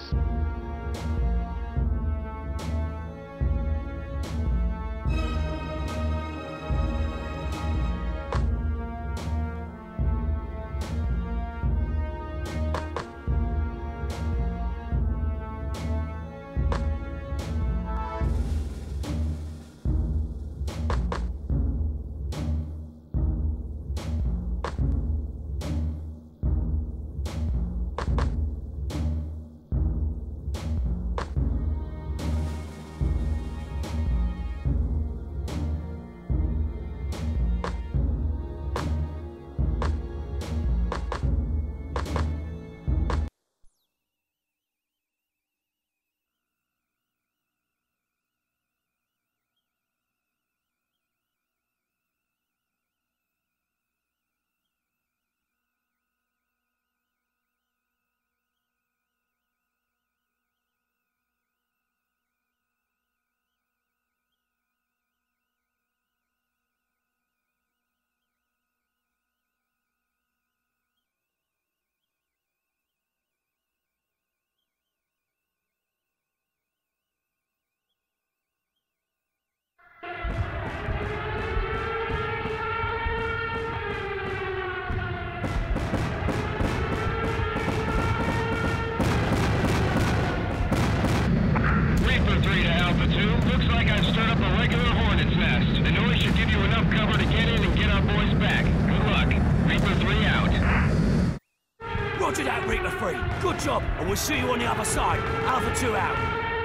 We'll see you on the other side. Alpha 2 out.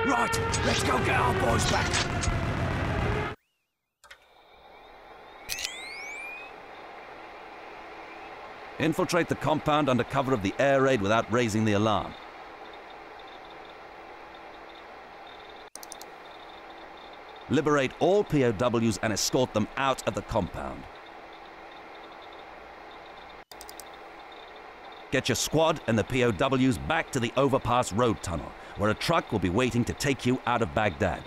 Right, let's go get our boys back. Infiltrate the compound under cover of the air raid without raising the alarm. Liberate all POWs and escort them out of the compound. Get your squad and the POWs back to the overpass road tunnel, where a truck will be waiting to take you out of Baghdad.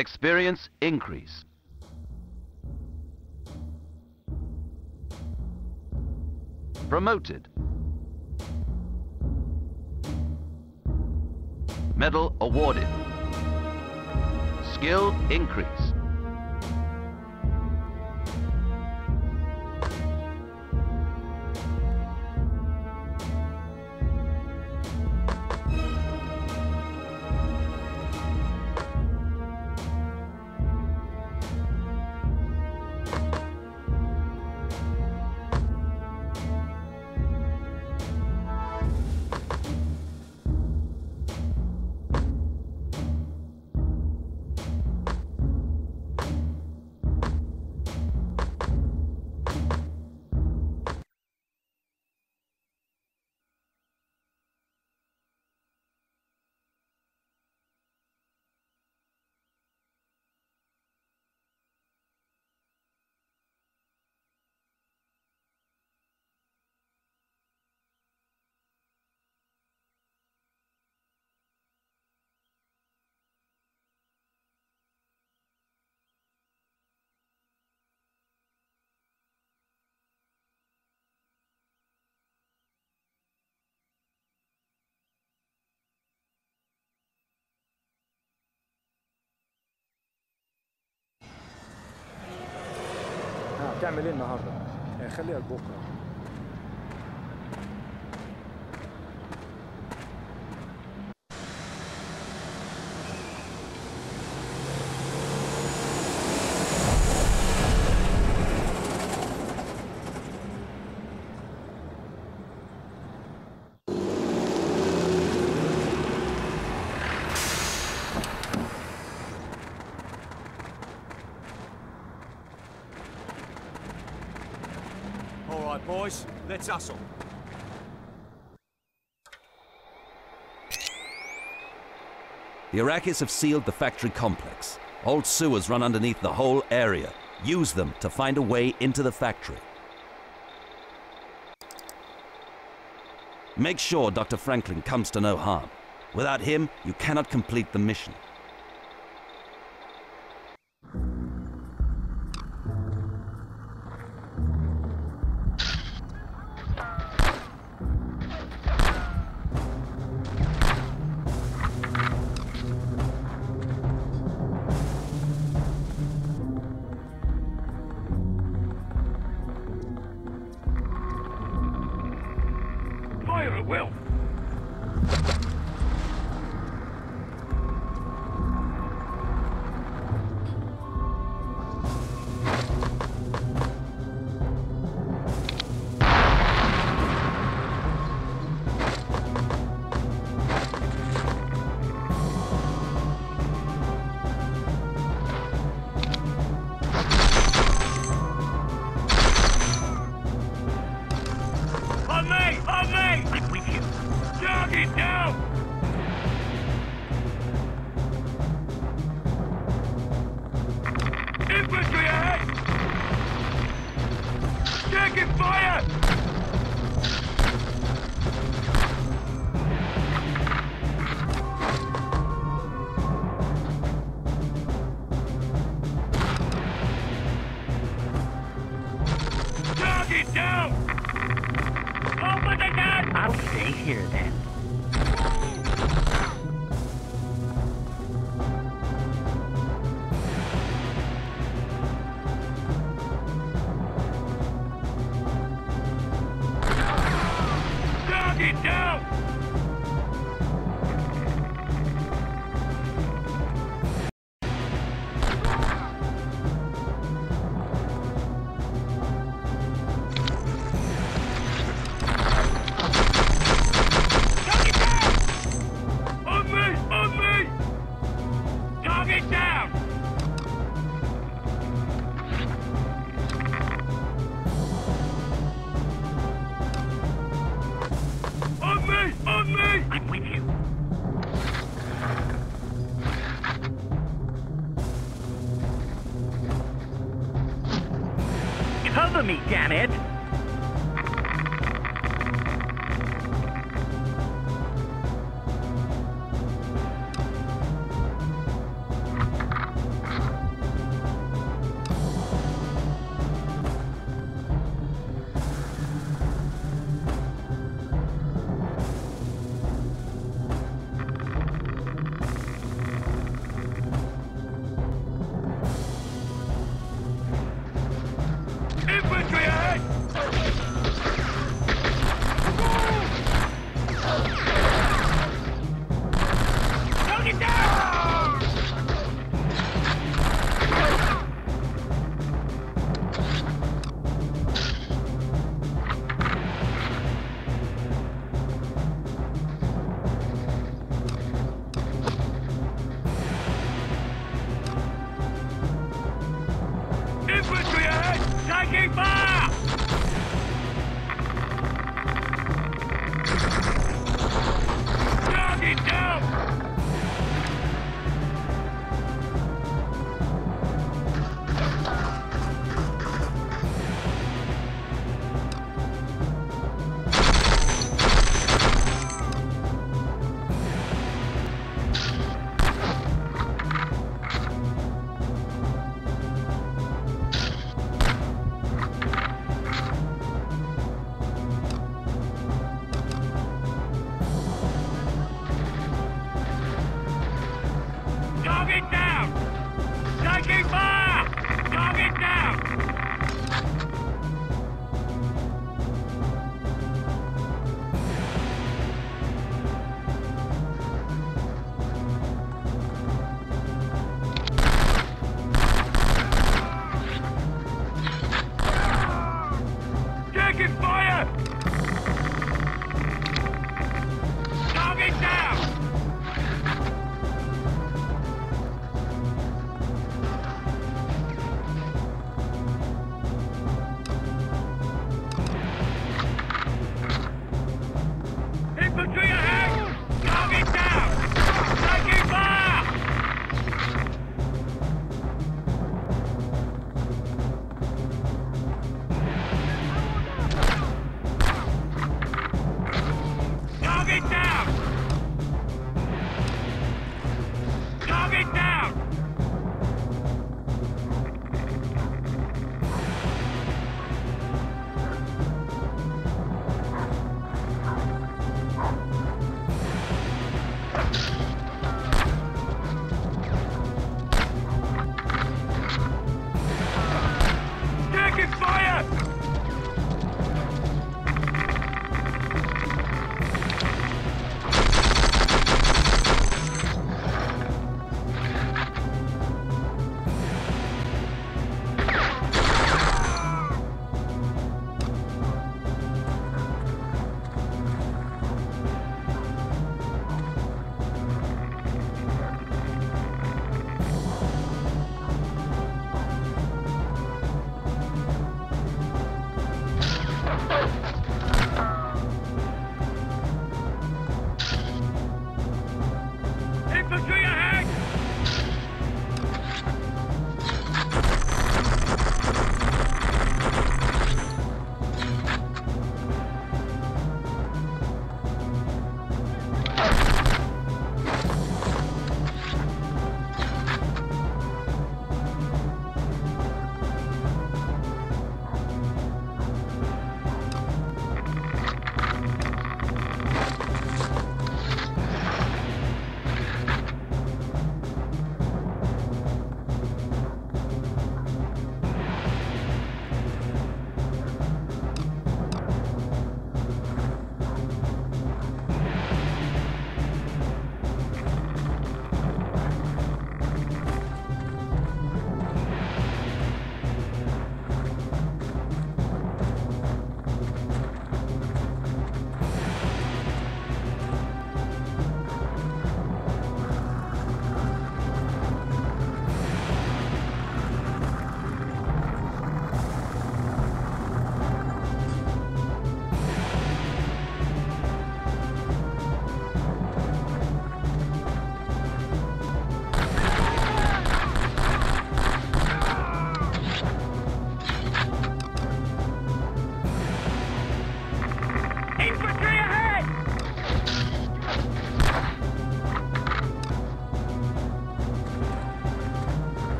Experience increase. Promoted. Medal awarded. Skill increase. بتعمل إيه النهارده؟ يعني خليها لبكره let's hustle. The Iraqis have sealed the factory complex. Old sewers run underneath the whole area. Use them to find a way into the factory. Make sure Dr. Franklin comes to no harm. Without him, you cannot complete the mission.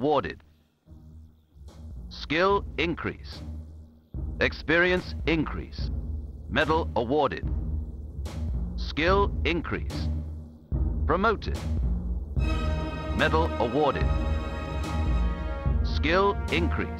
Awarded. Skill increase. Experience increase. Medal awarded. Skill increase. Promoted. Medal awarded. Skill increase.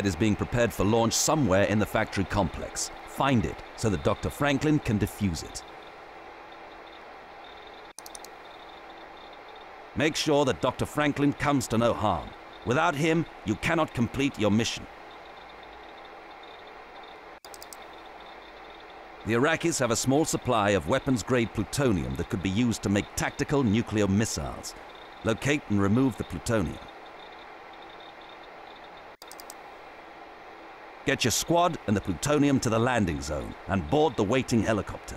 Warhead is being prepared for launch somewhere in the factory complex. Find it so that Dr. Franklin can defuse it. Make sure that Dr. Franklin comes to no harm. Without him, you cannot complete your mission. The Iraqis have a small supply of weapons-grade plutonium that could be used to make tactical nuclear missiles. Locate and remove the plutonium. Get your squad and the plutonium to the landing zone and board the waiting helicopter.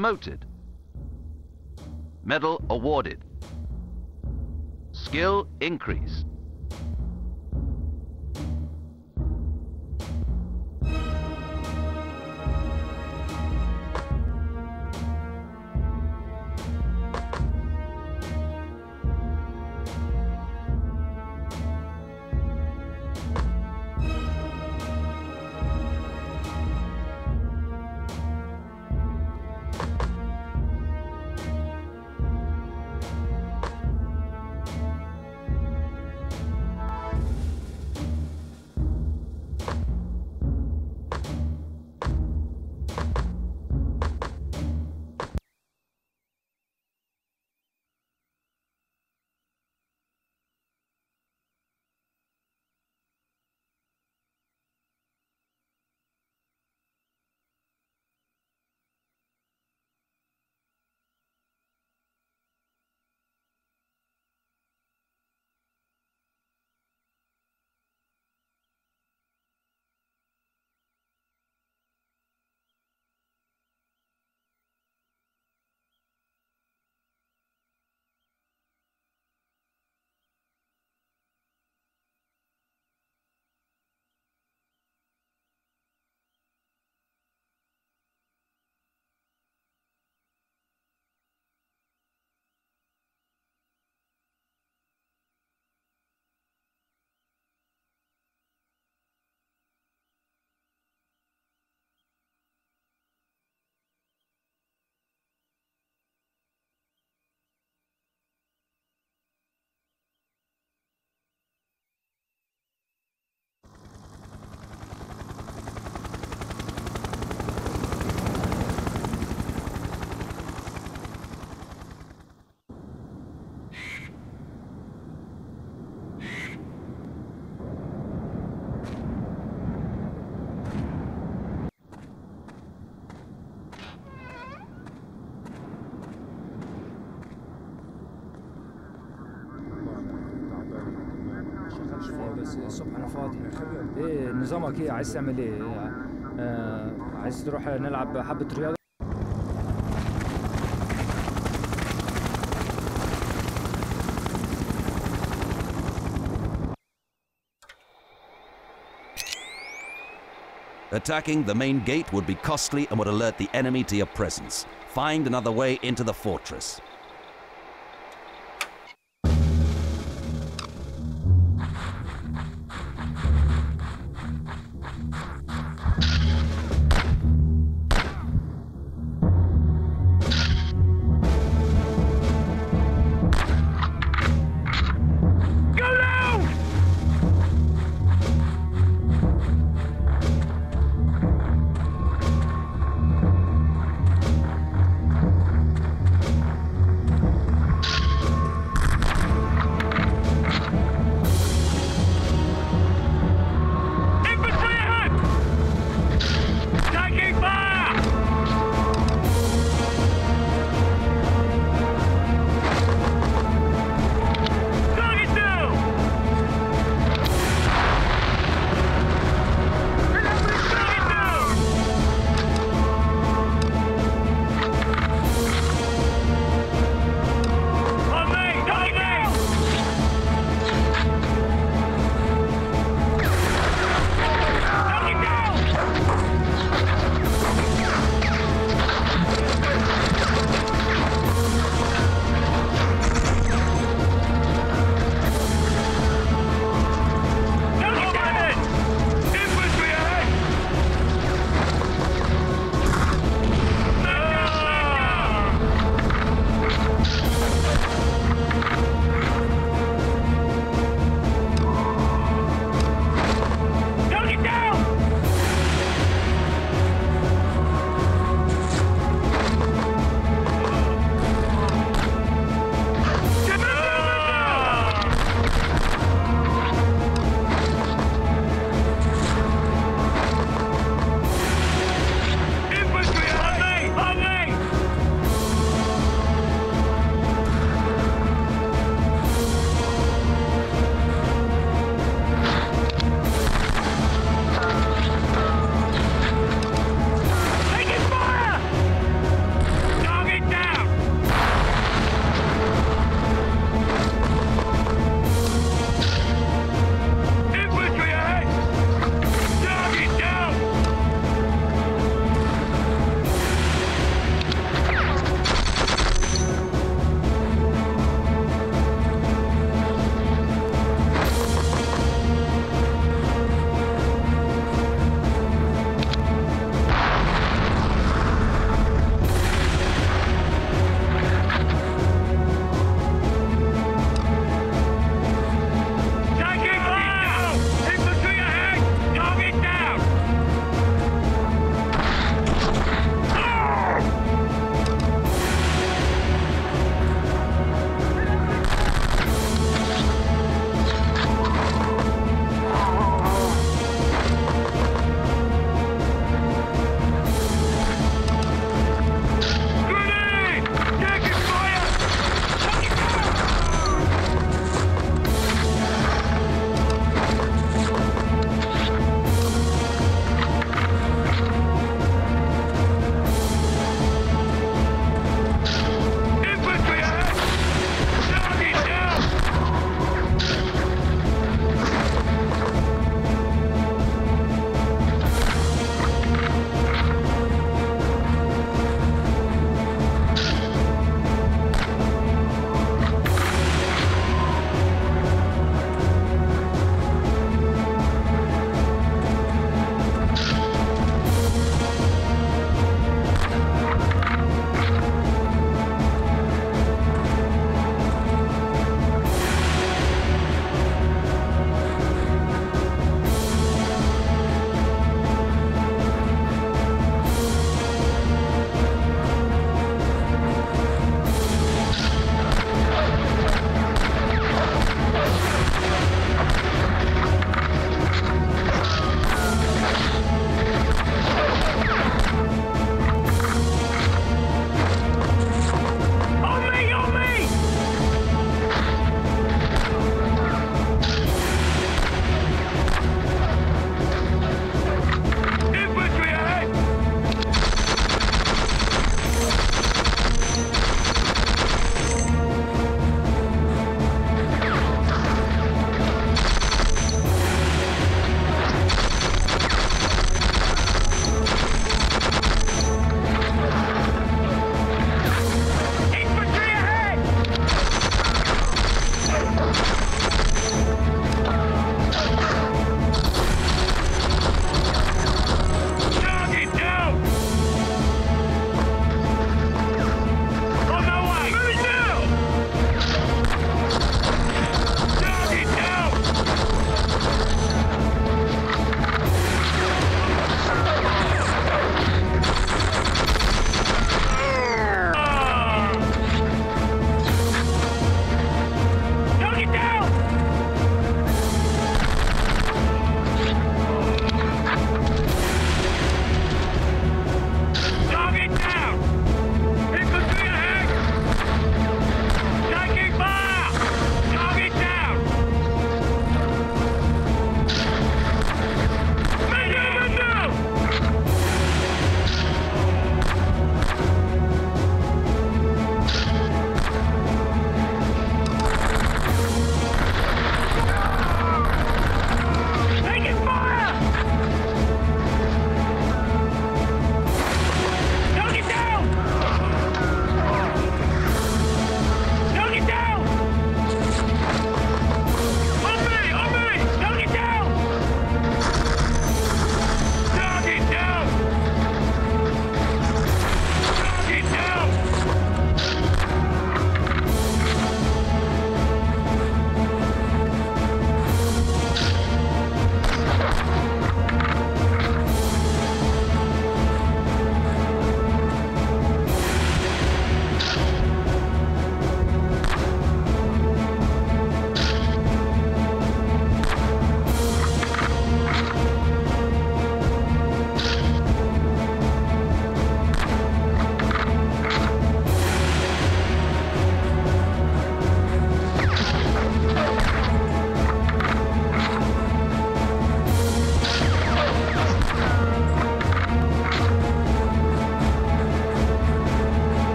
Promoted. Medal awarded. Skill increased. نظامك ايه عايز تعمل ايه آه عايز تروح نلعب حبة رياضة Attacking the main gate would be costly and would alert the enemy to your presence. Find another way into the fortress.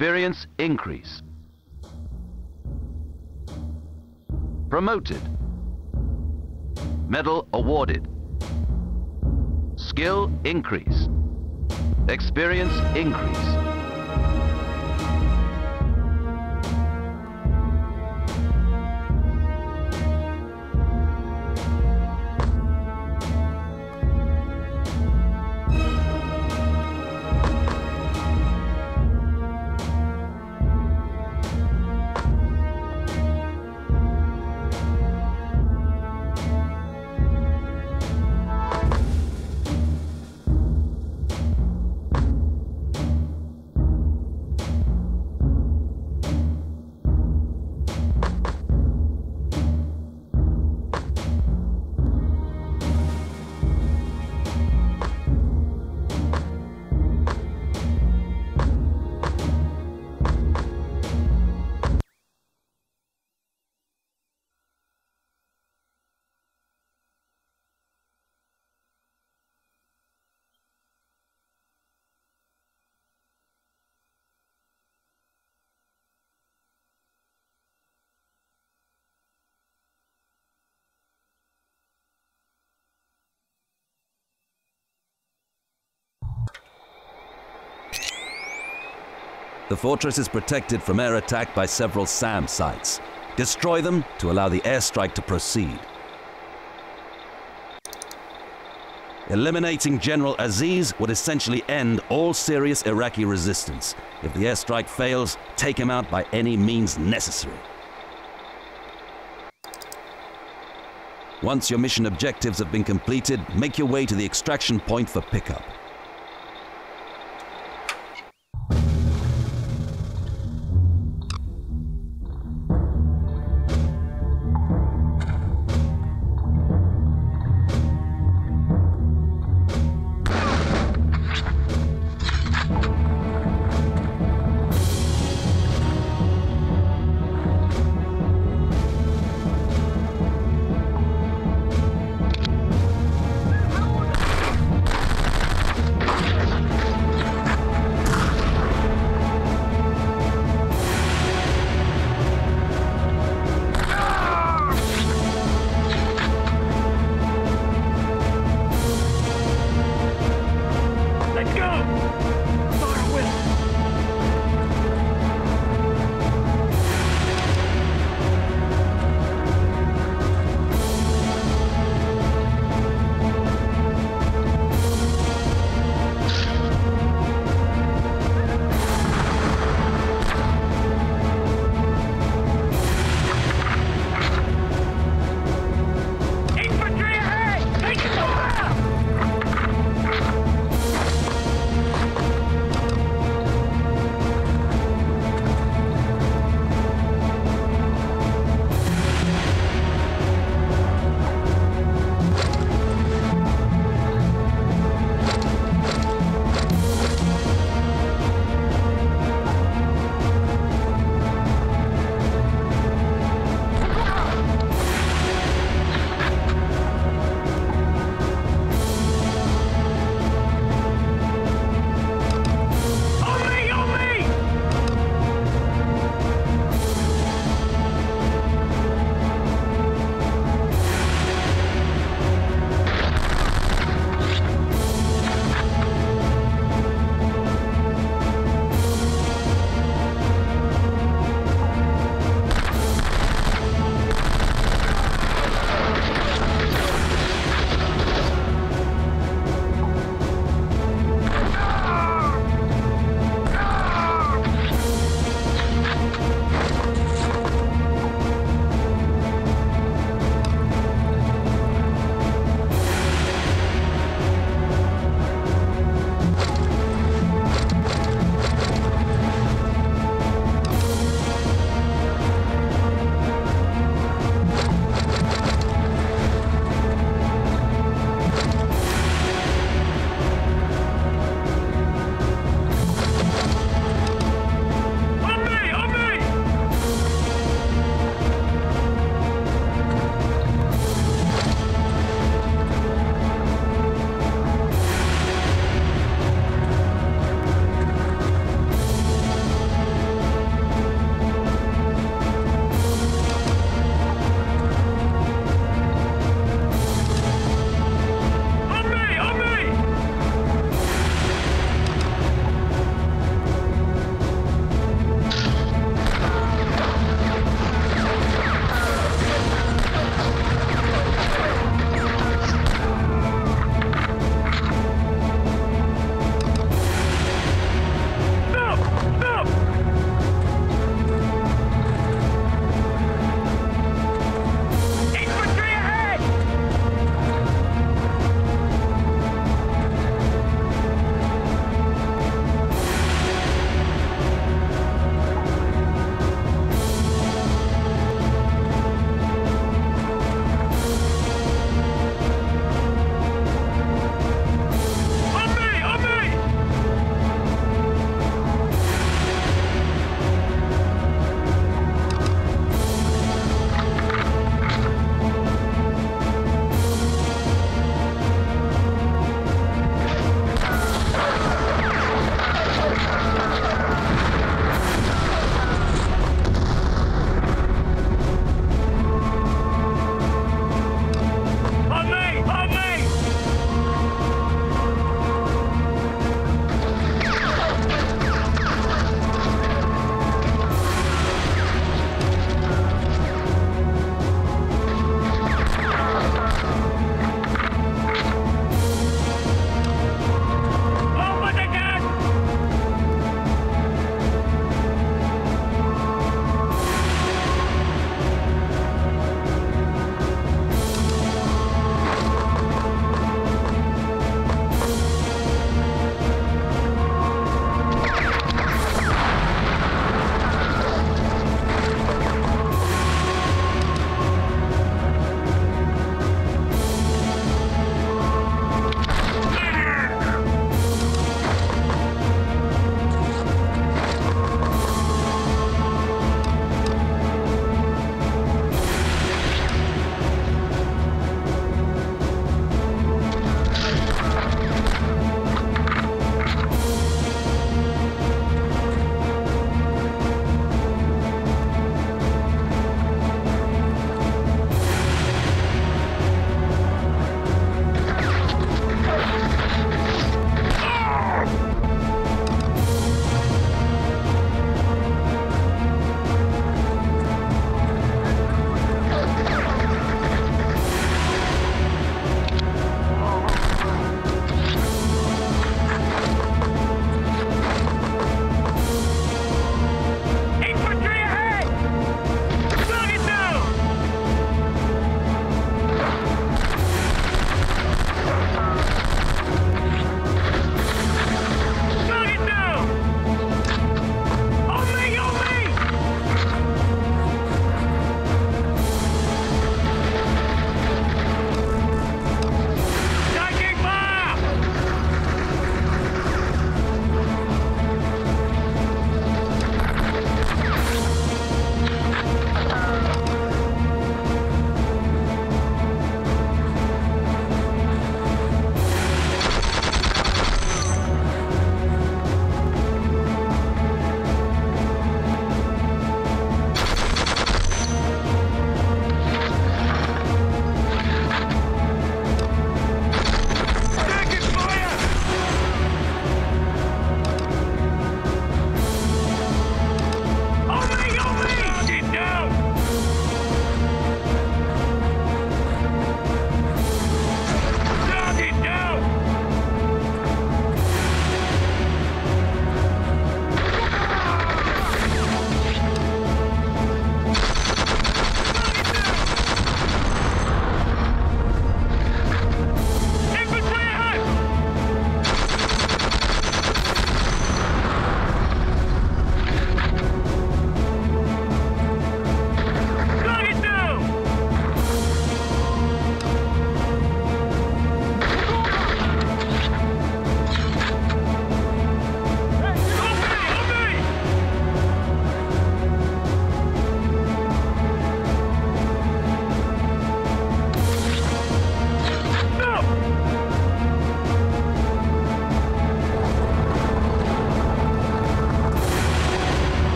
Experience increase. Promoted. Medal awarded. Skill increase. Experience increase. Fortress is protected from air attack by several SAM sites. Destroy them to allow the airstrike to proceed. Eliminating General Aziz would essentially end all serious Iraqi resistance. If the airstrike fails, take him out by any means necessary. Once your mission objectives have been completed, make your way to the extraction point for pickup.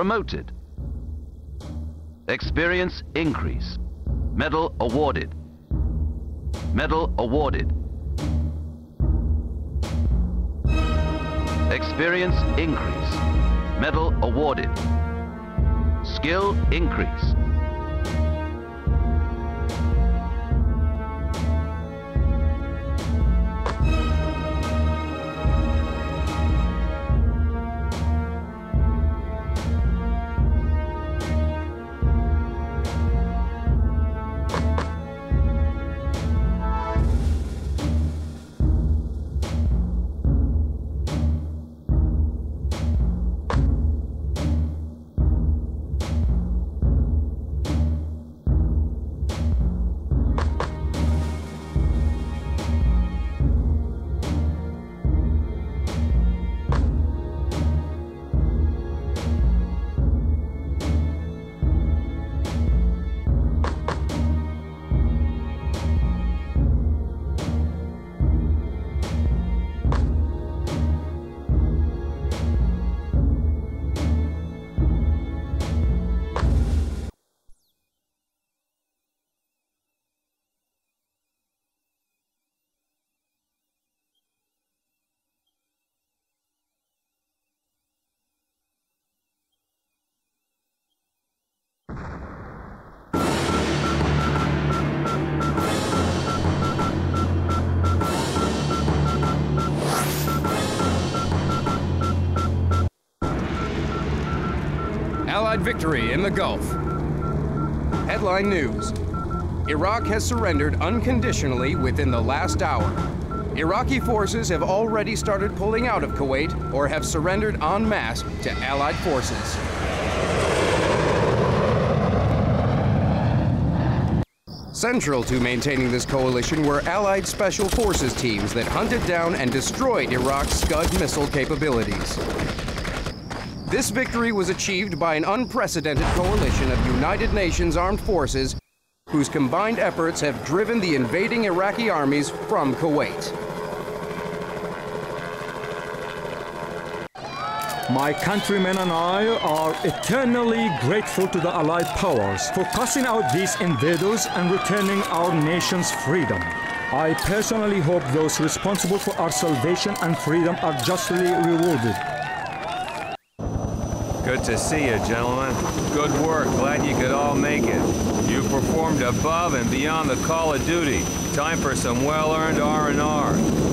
Promoted. Experience increase. Medal awarded. Medal awarded. Experience increase. Medal awarded. Skill increase. Victory in the Gulf. Headline news. Iraq has surrendered unconditionally within the last hour. Iraqi forces have already started pulling out of Kuwait or have surrendered en masse to Allied forces. Central to maintaining this coalition were Allied Special Forces teams that hunted down and destroyed Iraq's Scud missile capabilities. This victory was achieved by an unprecedented coalition of United Nations armed forces whose combined efforts have driven the invading Iraqi armies from Kuwait. My countrymen and I are eternally grateful to the Allied powers for casting out these invaders and returning our nation's freedom. I personally hope those responsible for our salvation and freedom are justly rewarded. Good to see you, gentlemen. Good work. Glad you could all make it. You performed above and beyond the call of duty. Time for some well-earned R&R.